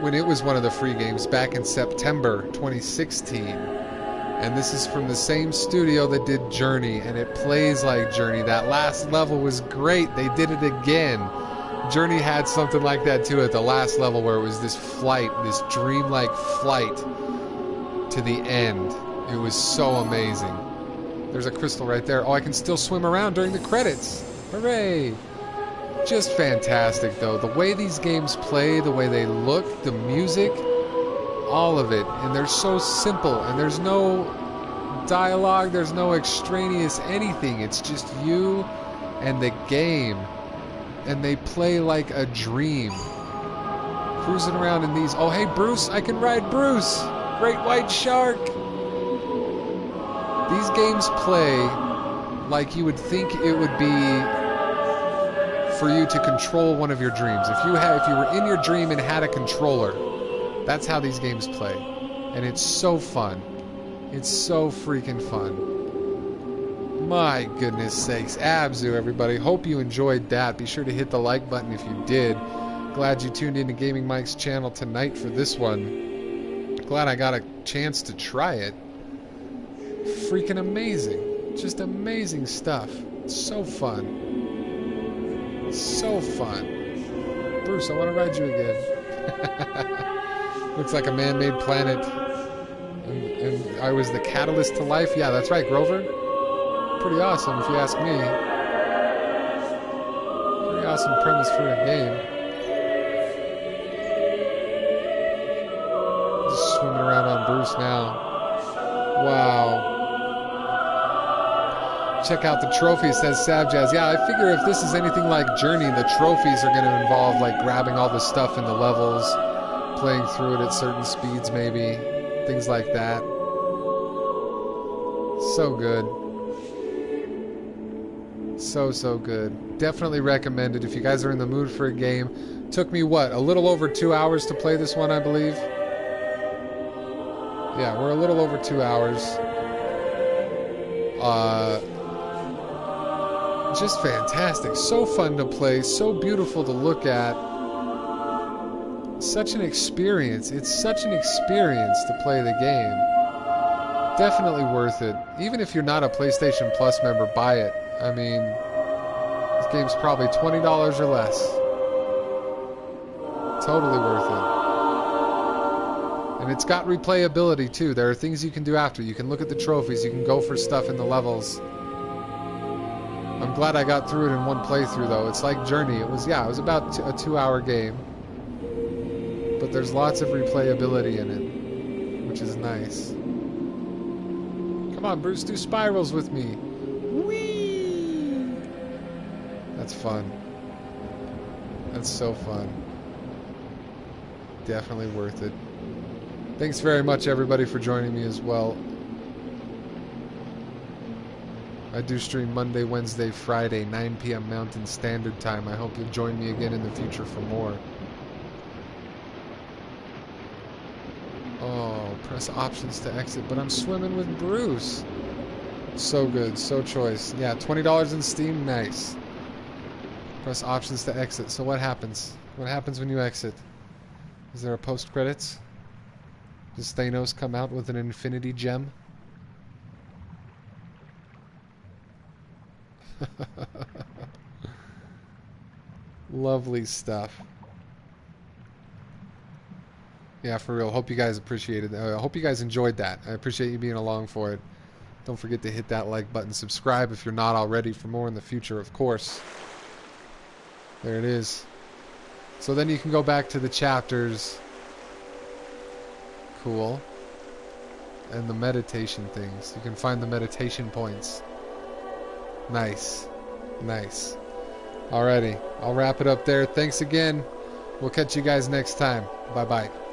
when it was one of the free games back in September 2016. And this is from the same studio that did Journey, and it plays like Journey. That last level was great. They did it again. Journey had something like that too at the last level where it was this flight, this dreamlike flight to the end. It was so amazing. There's a crystal right there. Oh, I can still swim around during the credits. Hooray! Just fantastic, though. The way these games play, the way they look, the music, all of it. And they're so simple, and there's no dialogue, there's no extraneous anything. It's just you and the game. And they play like a dream. Cruising around in these. Oh, hey, Bruce, I can ride Bruce! Great white shark! These games play like you would think it would be for you to control one of your dreams. If you had, if you were in your dream and had a controller, that's how these games play, and it's so fun. It's so freaking fun. My goodness sakes, Abzu, everybody. Hope you enjoyed that. Be sure to hit the like button if you did. Glad you tuned into Gaming Mike's channel tonight for this one. Glad I got a chance to try it. Freaking amazing. Just amazing stuff. So fun. So fun. Bruce, I want to ride you again. (laughs) Looks like a man-made planet. And, and, I was the catalyst to life. Yeah, that's right, Grover. Pretty awesome, if you ask me. Pretty awesome premise for a game. Check out the trophies, says Sabjazz. Yeah, I figure if this is anything like Journey, the trophies are going to involve like grabbing all the stuff in the levels, playing through it at certain speeds, maybe. Things like that. So good. So, so good. Definitely recommended if you guys are in the mood for a game. Took me, what, a little over two hours to play this one, I believe? Yeah, we're a little over two hours. Uh, just fantastic. So fun to play, so beautiful to look at. Such an experience. It's such an experience to play the game. Definitely worth it. Even if you're not a PlayStation Plus member, buy it. I mean, this game's probably $20 or less. Totally worth it. And it's got replayability too. There are things you can do after. You can look at the trophies, you can go for stuff in the levels. Glad I got through it in one playthrough though. It's like Journey. It was yeah, it was about a 2-hour game. But there's lots of replayability in it, which is nice. Come on, Bruce, do spirals with me. Whee! That's fun. That's so fun. Definitely worth it. Thanks very much, everybody, for joining me as well. I do stream Monday, Wednesday, Friday, 9 p.m. Mountain Standard Time. I hope you'll join me again in the future for more. Oh, press options to exit, but I'm swimming with Bruce. So good, so choice. Yeah, $20 in Steam, nice. Press options to exit. So what happens? What happens when you exit? Is there a post credits? Does Thanos come out with an infinity gem? (laughs) Lovely stuff. Yeah, for real. Hope you guys appreciated I hope you guys enjoyed that. I appreciate you being along for it. Don't forget to hit that like button. Subscribe if you're not already for more in the future, of course. There it is. So then you can go back to the chapters. Cool. And the meditation things. You can find the meditation points. Nice. Nice. Alrighty. I'll wrap it up there. Thanks again. We'll catch you guys next time. Bye bye.